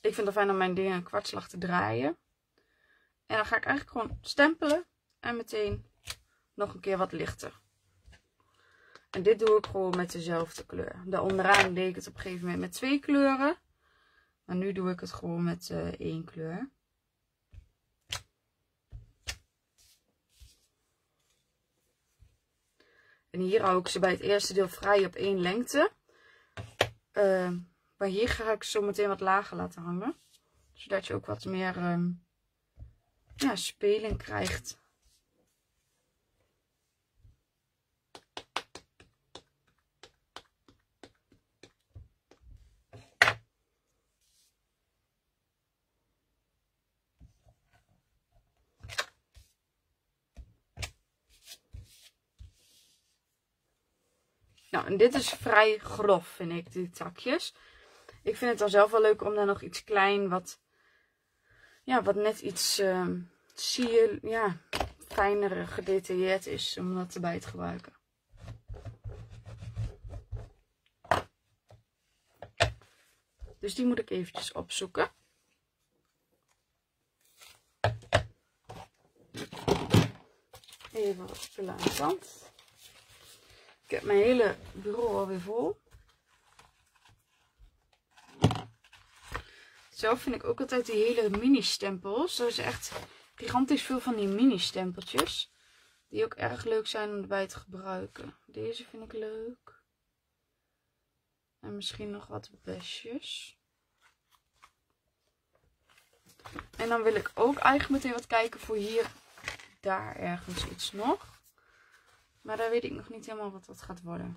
Ik vind het fijn om mijn dingen een kwartslag te draaien. En dan ga ik eigenlijk gewoon stempelen. En meteen nog een keer wat lichter. En dit doe ik gewoon met dezelfde kleur. Daar onderaan deed ik het op een gegeven moment met twee kleuren. Maar nu doe ik het gewoon met uh, één kleur. En hier hou ik ze bij het eerste deel vrij op één lengte. Uh, maar hier ga ik zo meteen wat lager laten hangen. Zodat je ook wat meer um, ja, speling krijgt. Nou, en dit is vrij grof, vind ik, die takjes. Ik vind het dan zelf wel leuk om daar nog iets klein, wat, ja, wat net iets, uh, zie ja, fijner gedetailleerd is, om dat erbij te gebruiken. Dus die moet ik eventjes opzoeken. Even aan de kant. Ik heb mijn hele bureau alweer vol. Zelf vind ik ook altijd die hele mini-stempels. Er is echt gigantisch veel van die mini-stempeltjes. Die ook erg leuk zijn om erbij te gebruiken. Deze vind ik leuk. En misschien nog wat besjes. En dan wil ik ook eigenlijk meteen wat kijken voor hier, daar ergens iets nog. Maar daar weet ik nog niet helemaal wat dat gaat worden.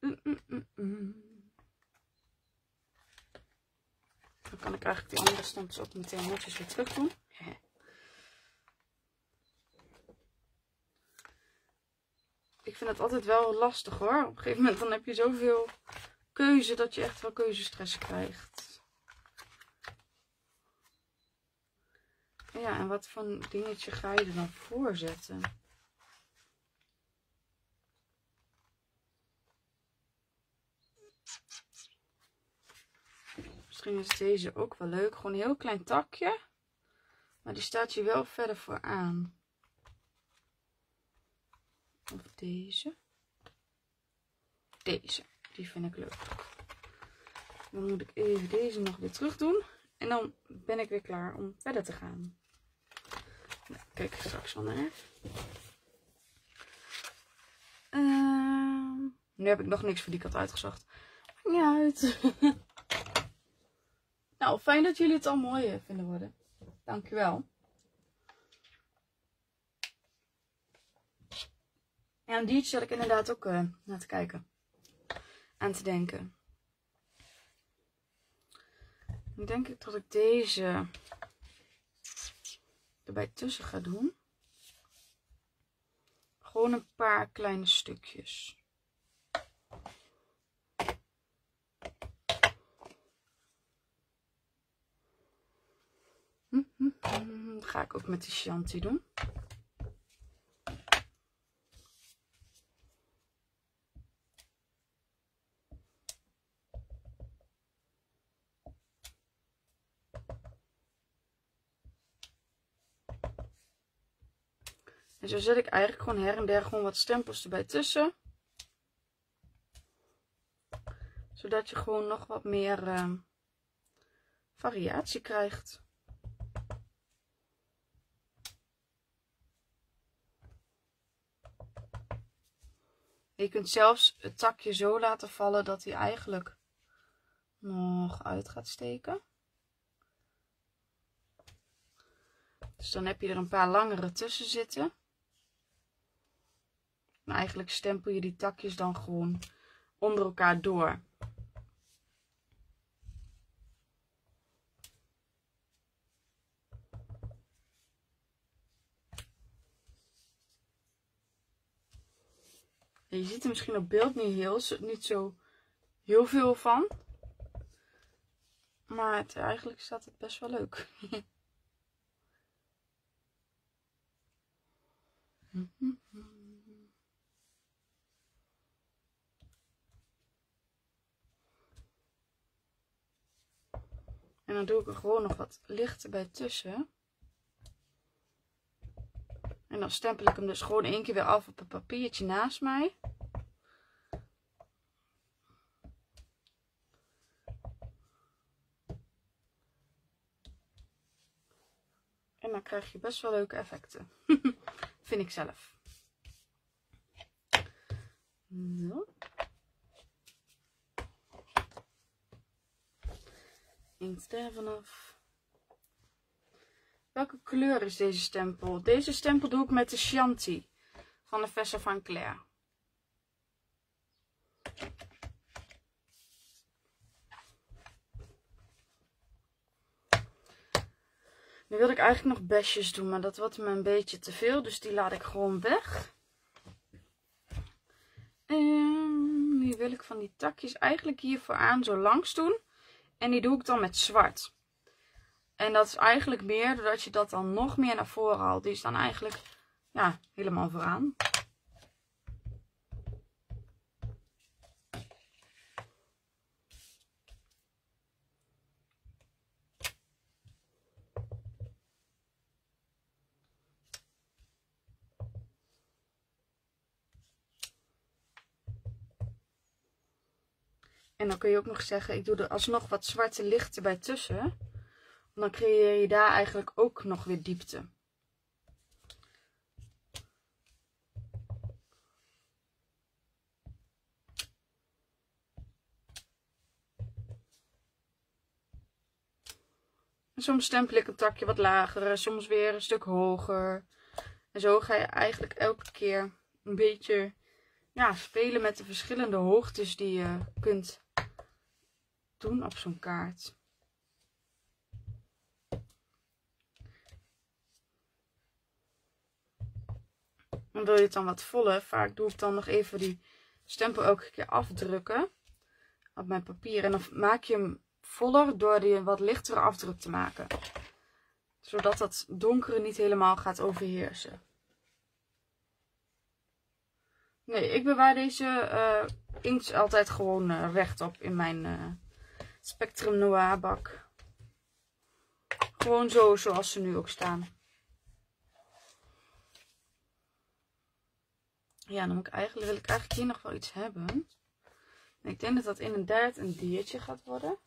Mm, mm, mm, Dan kan ik eigenlijk die andere stempels ook meteen netjes weer terug doen. Ik vind het altijd wel lastig hoor. Op een gegeven moment dan heb je zoveel keuze dat je echt wel keuzestress krijgt. Ja, en wat voor dingetje ga je er dan voor zetten? Misschien is deze ook wel leuk. Gewoon een heel klein takje. Maar die staat je wel verder vooraan. Of deze. Deze. Die vind ik leuk. Dan moet ik even deze nog weer terug doen. En dan ben ik weer klaar om verder te gaan. Nou, kijk ik straks wel naar. Uh, nu heb ik nog niks voor die kat uitgezocht. Niet uit. nou, fijn dat jullie het al mooi vinden worden. Dankjewel. Ja, die zat ik inderdaad ook uh, naar te kijken. Aan te denken. Dan denk ik dat ik deze erbij tussen ga doen. Gewoon een paar kleine stukjes. Dat hm, hm, hm. ga ik ook met de Shanti doen. En zo zet ik eigenlijk gewoon her en der gewoon wat stempels erbij tussen. Zodat je gewoon nog wat meer uh, variatie krijgt. Je kunt zelfs het takje zo laten vallen dat hij eigenlijk nog uit gaat steken. Dus dan heb je er een paar langere tussen zitten. Eigenlijk stempel je die takjes dan gewoon onder elkaar door. je ziet er misschien op beeld niet, heel, niet zo heel veel van. Maar het, eigenlijk staat het best wel leuk. dan doe ik er gewoon nog wat licht bij tussen. En dan stempel ik hem dus gewoon één keer weer af op een papiertje naast mij. En dan krijg je best wel leuke effecten. Vind ik zelf. Zo. Inkt er vanaf. Welke kleur is deze stempel? Deze stempel doe ik met de Shanti van de Vessa van Claire. Nu wilde ik eigenlijk nog besjes doen, maar dat wordt me een beetje te veel. Dus die laat ik gewoon weg. En nu wil ik van die takjes eigenlijk hier vooraan zo langs doen. En die doe ik dan met zwart. En dat is eigenlijk meer doordat je dat dan nog meer naar voren haalt. Die is dan eigenlijk ja, helemaal vooraan. En dan kun je ook nog zeggen, ik doe er alsnog wat zwarte lichten bij tussen. Dan creëer je daar eigenlijk ook nog weer diepte. En soms stempel ik een takje wat lager, soms weer een stuk hoger. En zo ga je eigenlijk elke keer een beetje ja, spelen met de verschillende hoogtes die je kunt doen op zo'n kaart. En wil je het dan wat voller, vaak doe ik dan nog even die stempel elke keer afdrukken op mijn papier. En dan maak je hem voller door die wat lichtere afdruk te maken. Zodat dat donkere niet helemaal gaat overheersen. Nee, ik bewaar deze uh, inkt altijd gewoon uh, rechtop in mijn... Uh, Spectrum Noir bak. Gewoon zo zoals ze nu ook staan. Ja, dan ik eigenlijk, wil ik eigenlijk hier nog wel iets hebben. ik denk dat dat inderdaad een diertje gaat worden.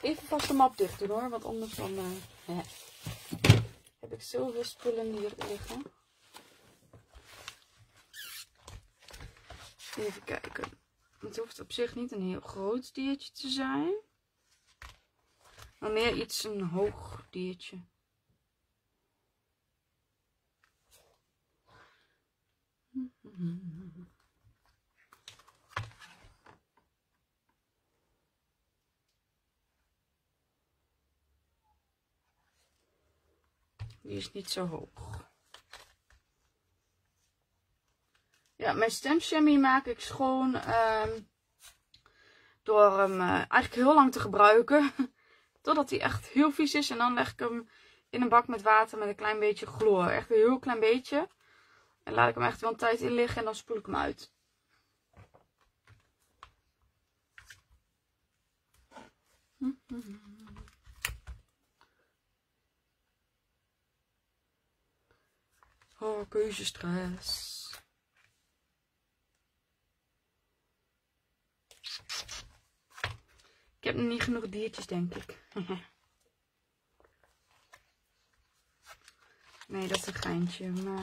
Even vast de map dicht doen hoor, want anders dan uh, heb ik zoveel spullen hier liggen. Even kijken. Het hoeft op zich niet een heel groot diertje te zijn. Maar meer iets een hoog diertje. Die is niet zo hoog. Ja, mijn stemchamois maak ik schoon ehm, door hem uh, eigenlijk heel lang te gebruiken. Totdat hij echt heel vies is. En dan leg ik hem in een bak met water met een klein beetje chloor. Echt een heel klein beetje. En laat ik hem echt wel een tijd in liggen en dan spoel ik hem uit. Oh, keuzestress. Ik heb nog niet genoeg diertjes, denk ik. nee, dat is een geintje. Maar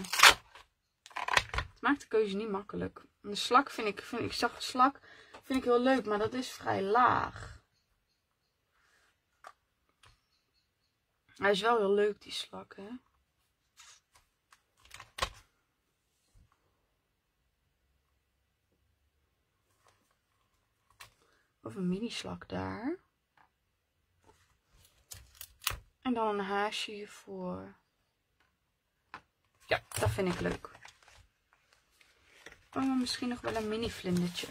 het maakt de keuze niet makkelijk. De slak vind ik, vind, ik zag slak, vind ik heel leuk, maar dat is vrij laag. Hij is wel heel leuk, die slak, hè. Of een mini slak daar. En dan een haasje hiervoor. Ja, dat vind ik leuk. Oh, misschien nog wel een mini vlindertje.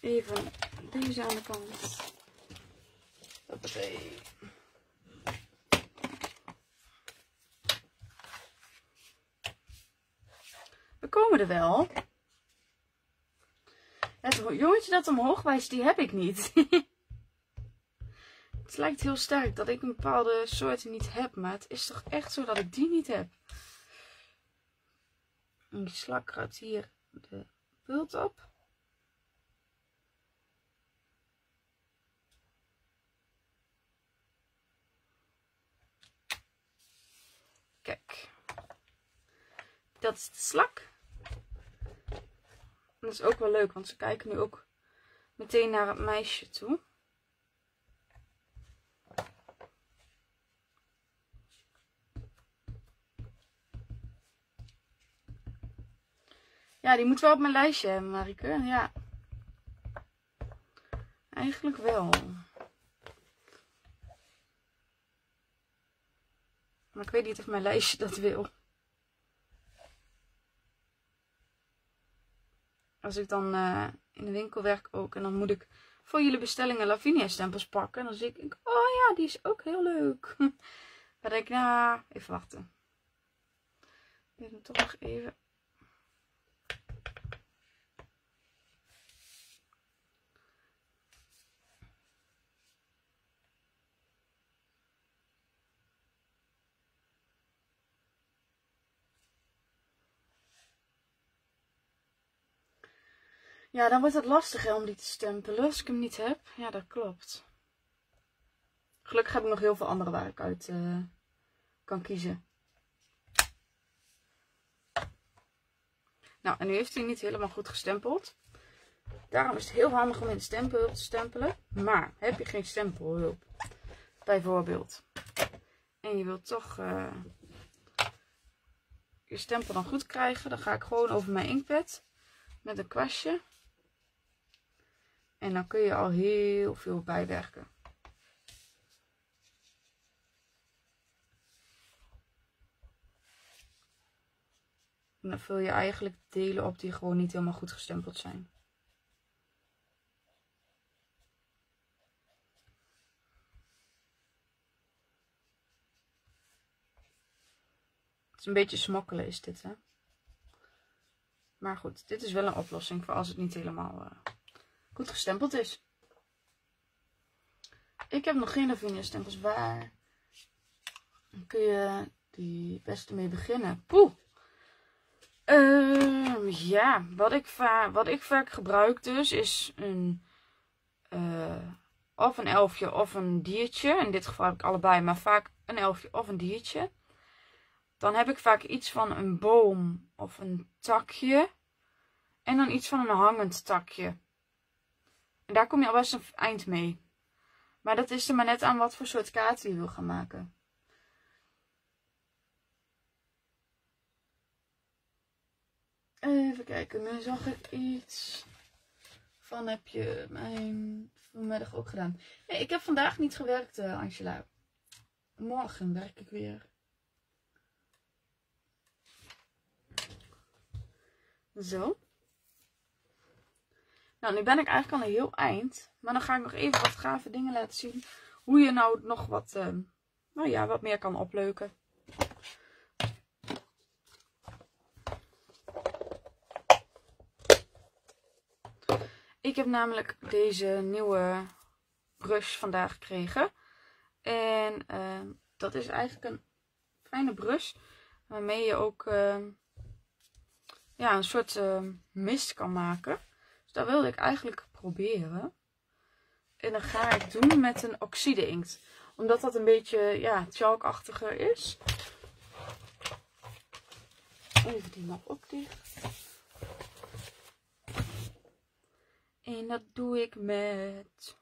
Even deze aan de kant. Hoppatee. We komen er wel. Het jongetje dat omhoog wijst, die heb ik niet. het lijkt heel sterk dat ik een bepaalde soorten niet heb. Maar het is toch echt zo dat ik die niet heb. En slak gaat hier de bult op. Kijk. Dat is de slak dat is ook wel leuk, want ze kijken nu ook meteen naar het meisje toe. Ja, die moet wel op mijn lijstje hebben, Marike. Ja. Eigenlijk wel. Maar ik weet niet of mijn lijstje dat wil. Als ik dan uh, in de winkel werk ook. En dan moet ik voor jullie bestellingen Lavinia stempels pakken. En dan zie ik, oh ja, die is ook heel leuk. dan denk ik, nou, even wachten. Ik hem toch nog even Ja, dan wordt het lastiger om die te stempelen als ik hem niet heb. Ja, dat klopt. Gelukkig heb ik nog heel veel andere waar ik uit uh, kan kiezen. Nou, en nu heeft hij niet helemaal goed gestempeld. Daarom is het heel handig om in de stempelhulp te stempelen. Maar heb je geen stempelhulp, bijvoorbeeld, en je wilt toch uh, je stempel dan goed krijgen, dan ga ik gewoon over mijn inkpad met een kwastje en dan kun je al heel veel bijwerken. En dan vul je eigenlijk delen op die gewoon niet helemaal goed gestempeld zijn. is een beetje smokkelen is dit, hè. Maar goed, dit is wel een oplossing voor als het niet helemaal uh, goed gestempeld is. Ik heb nog geen Lavinia stempels. Waar kun je die beste mee beginnen? Poeh! Uh, ja, wat ik, wat ik vaak gebruik dus is een... Uh, of een elfje of een diertje. In dit geval heb ik allebei, maar vaak een elfje of een diertje. Dan heb ik vaak iets van een boom of een takje. En dan iets van een hangend takje. En daar kom je al best een eind mee. Maar dat is er maar net aan wat voor soort kaart je wil gaan maken. Even kijken, nu zag ik iets van heb je mijn vanmiddag ook gedaan. Nee, ik heb vandaag niet gewerkt, uh, Angela. Morgen werk ik weer. Zo. Nou, nu ben ik eigenlijk al een heel eind. Maar dan ga ik nog even wat gave dingen laten zien. Hoe je nou nog wat, uh, nou ja, wat meer kan opleuken. Ik heb namelijk deze nieuwe brush vandaag gekregen. En uh, dat is eigenlijk een fijne brush. Waarmee je ook uh, ja, een soort mist kan maken. Dat wilde ik eigenlijk proberen. En dan ga ik doen met een oxide inkt. Omdat dat een beetje ja, chalkachtiger is. Even die map ook dicht. En dat doe ik met...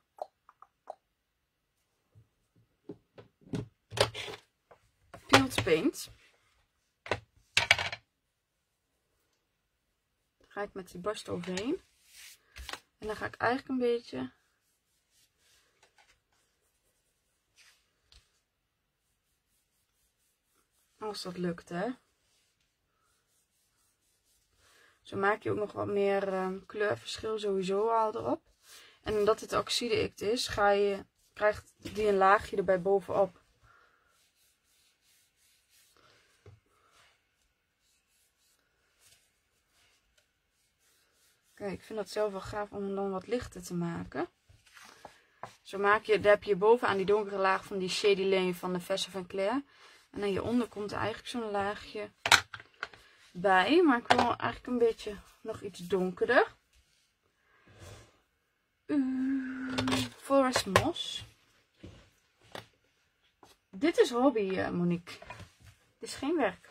Field Paint. Dan ga ik met die barst overheen. En dan ga ik eigenlijk een beetje... Als dat lukt, hè. Zo maak je ook nog wat meer um, kleurverschil sowieso al erop. En omdat het oxide-ikt is, ga je, krijgt die een laagje erbij bovenop. Ik vind dat zelf wel gaaf om dan wat lichter te maken. Zo maak je, daar heb je bovenaan die donkere laag van die Shady Lane van de Vesse van Claire. En dan hieronder komt er eigenlijk zo'n laagje bij. Maar ik wil eigenlijk een beetje nog iets donkerder. Uh, Forest Moss. Dit is hobby, uh, Monique. Dit is geen werk.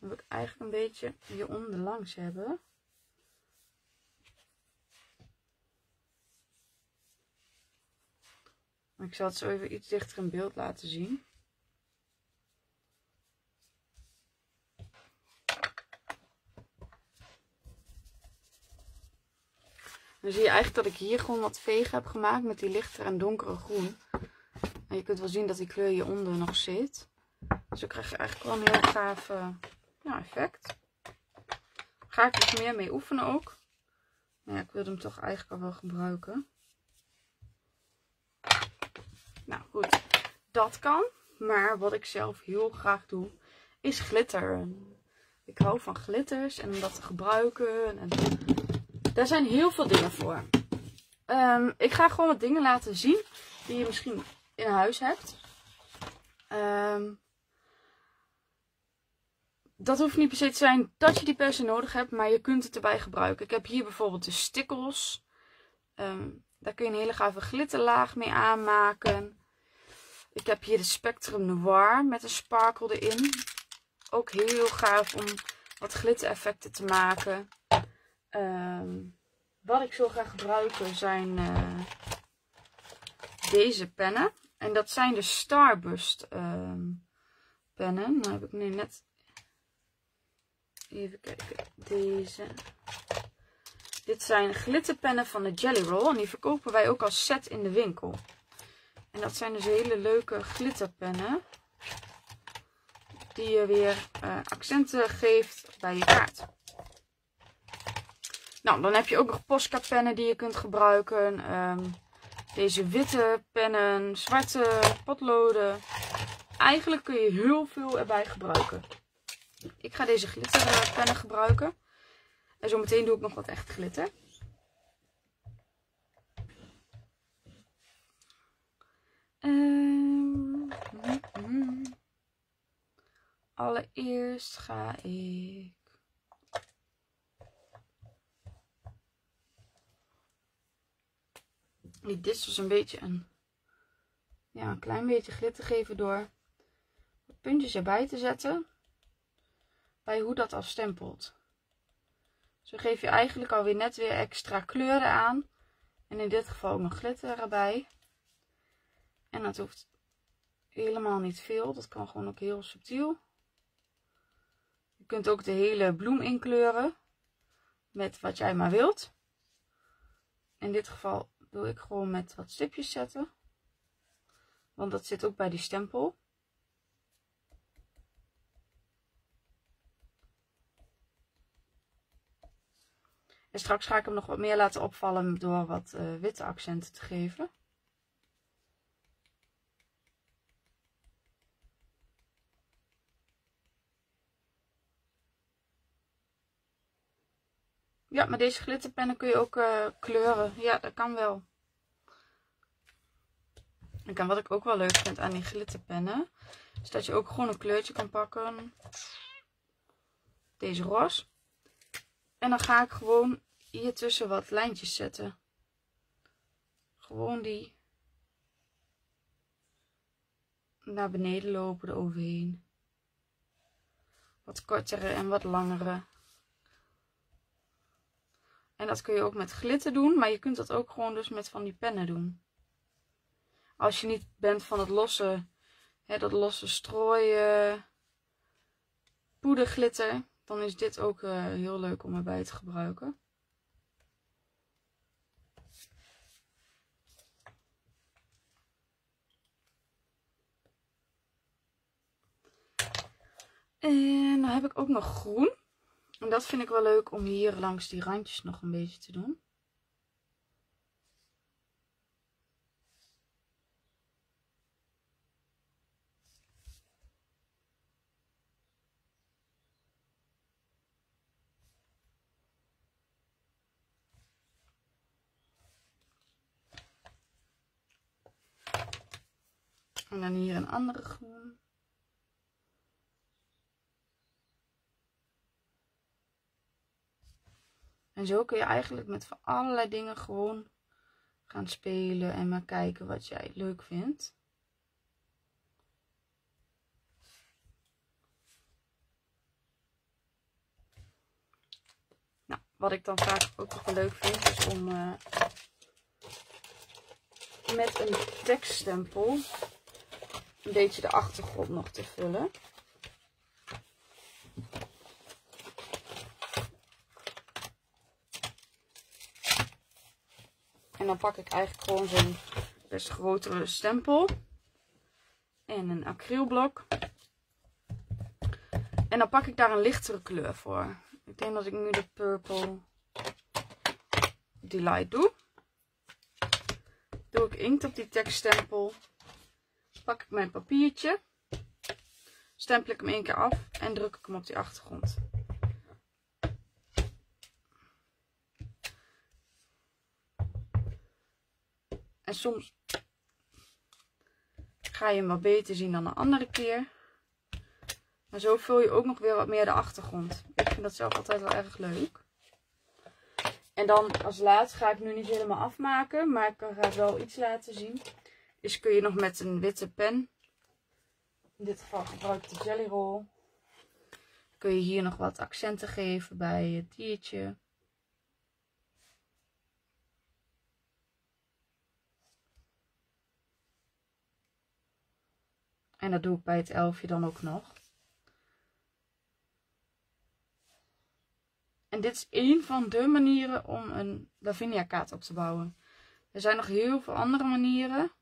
Dan wil ik eigenlijk een beetje hieronder langs hebben. ik zal het zo even iets dichter in beeld laten zien. Dan zie je eigenlijk dat ik hier gewoon wat vegen heb gemaakt met die lichtere en donkere groen. En je kunt wel zien dat die kleur hieronder nog zit. Dus dan krijg je eigenlijk wel een heel gaaf ja, effect. Ga ik dus meer mee oefenen ook. Ja, ik wilde hem toch eigenlijk al wel gebruiken. Nou goed, dat kan. Maar wat ik zelf heel graag doe, is glitter. Ik hou van glitters en om dat te gebruiken. En daar zijn heel veel dingen voor. Um, ik ga gewoon wat dingen laten zien die je misschien in huis hebt. Um, dat hoeft niet per se te zijn dat je die per se nodig hebt, maar je kunt het erbij gebruiken. Ik heb hier bijvoorbeeld de stickles. Um, daar kun je een hele gave glitterlaag mee aanmaken. Ik heb hier de Spectrum Noir met een sparkle erin. Ook heel gaaf om wat glittereffecten te maken. Um, wat ik zo ga gebruiken zijn uh, deze pennen. En dat zijn de Starburst um, pennen. Nou heb ik nu net... Even kijken. Deze. Dit zijn glitterpennen van de Jelly Roll. En die verkopen wij ook als set in de winkel. En dat zijn dus hele leuke glitterpennen. Die je weer uh, accenten geeft bij je kaart. Nou, dan heb je ook nog Posca pennen die je kunt gebruiken. Um, deze witte pennen, zwarte potloden. Eigenlijk kun je heel veel erbij gebruiken. Ik ga deze glitterpennen gebruiken. En zometeen doe ik nog wat echt glitter. Um, Allereerst ga ik die distels een beetje een, ja, een klein beetje glitter geven door puntjes erbij te zetten bij hoe dat afstempelt. Zo geef je eigenlijk alweer net weer extra kleuren aan. En in dit geval ook nog glitter erbij. En dat hoeft helemaal niet veel. Dat kan gewoon ook heel subtiel. Je kunt ook de hele bloem inkleuren. Met wat jij maar wilt. In dit geval doe ik gewoon met wat stipjes zetten. Want dat zit ook bij die stempel. En straks ga ik hem nog wat meer laten opvallen door wat uh, witte accenten te geven. Ja, met deze glitterpennen kun je ook uh, kleuren. Ja, dat kan wel. En wat ik ook wel leuk vind aan die glitterpennen, is dat je ook gewoon een kleurtje kan pakken. Deze roze. En dan ga ik gewoon hier tussen wat lijntjes zetten. Gewoon die naar beneden lopen eroverheen. Wat kortere en wat langere. En dat kun je ook met glitter doen, maar je kunt dat ook gewoon dus met van die pennen doen. Als je niet bent van het losse, hè, dat losse strooien, poederglitter, dan is dit ook uh, heel leuk om erbij te gebruiken. En dan heb ik ook nog groen. En dat vind ik wel leuk om hier langs die randjes nog een beetje te doen. En dan hier een andere groen. En zo kun je eigenlijk met van allerlei dingen gewoon gaan spelen en maar kijken wat jij leuk vindt. Nou, wat ik dan vaak ook nog wel leuk vind is om uh, met een tekststempel een beetje de achtergrond nog te vullen. En dan pak ik eigenlijk gewoon zo'n best grotere stempel. En een acrylblok. En dan pak ik daar een lichtere kleur voor. Ik denk dat ik nu de Purple Delight doe. Doe ik inkt op die tekststempel. Pak ik mijn papiertje. Stempel ik hem één keer af en druk ik hem op die achtergrond. En soms ga je hem wat beter zien dan een andere keer. Maar zo vul je ook nog weer wat meer de achtergrond. Ik vind dat zelf altijd wel erg leuk. En dan als laatste ga ik nu niet helemaal afmaken. Maar ik ga wel iets laten zien. Dus kun je nog met een witte pen. In dit geval gebruik ik de Jelly Roll. Kun je hier nog wat accenten geven bij het diertje. En dat doe ik bij het elfje dan ook nog. En dit is één van de manieren om een Lavinia kaart op te bouwen. Er zijn nog heel veel andere manieren.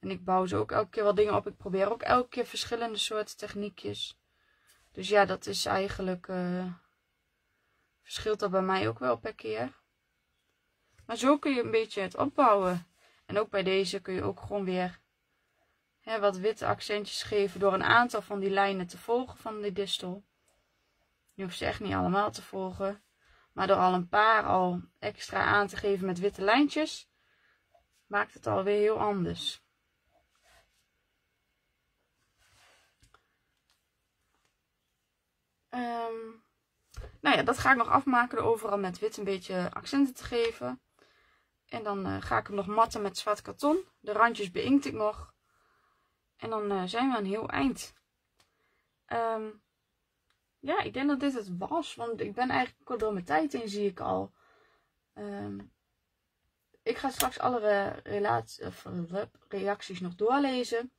En ik bouw ze ook elke keer wat dingen op. Ik probeer ook elke keer verschillende soorten techniekjes. Dus ja, dat is eigenlijk... Uh, verschilt dat bij mij ook wel per keer. Maar zo kun je een beetje het opbouwen. En ook bij deze kun je ook gewoon weer hè, wat witte accentjes geven door een aantal van die lijnen te volgen van die distel. Je hoeft ze echt niet allemaal te volgen. Maar door al een paar al extra aan te geven met witte lijntjes, maakt het alweer heel anders. Um, nou ja, dat ga ik nog afmaken door overal met wit een beetje accenten te geven. En dan uh, ga ik hem nog matten met zwart karton. De randjes beïnkt ik nog. En dan uh, zijn we een heel eind. Um, ja, ik denk dat dit het was. Want ik ben eigenlijk al door mijn tijd in, zie ik al. Um, ik ga straks alle reacties nog doorlezen.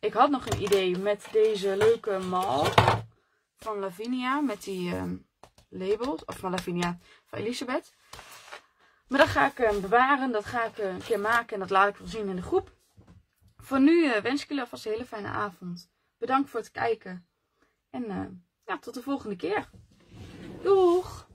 Ik had nog een idee met deze leuke mal van Lavinia. Met die uh, labels. Of van Lavinia van Elisabeth. Maar dat ga ik uh, bewaren. Dat ga ik uh, een keer maken. En dat laat ik wel zien in de groep. Voor nu eh, wens ik jullie alvast een hele fijne avond. Bedankt voor het kijken. En ja, tot de volgende keer. Doeg!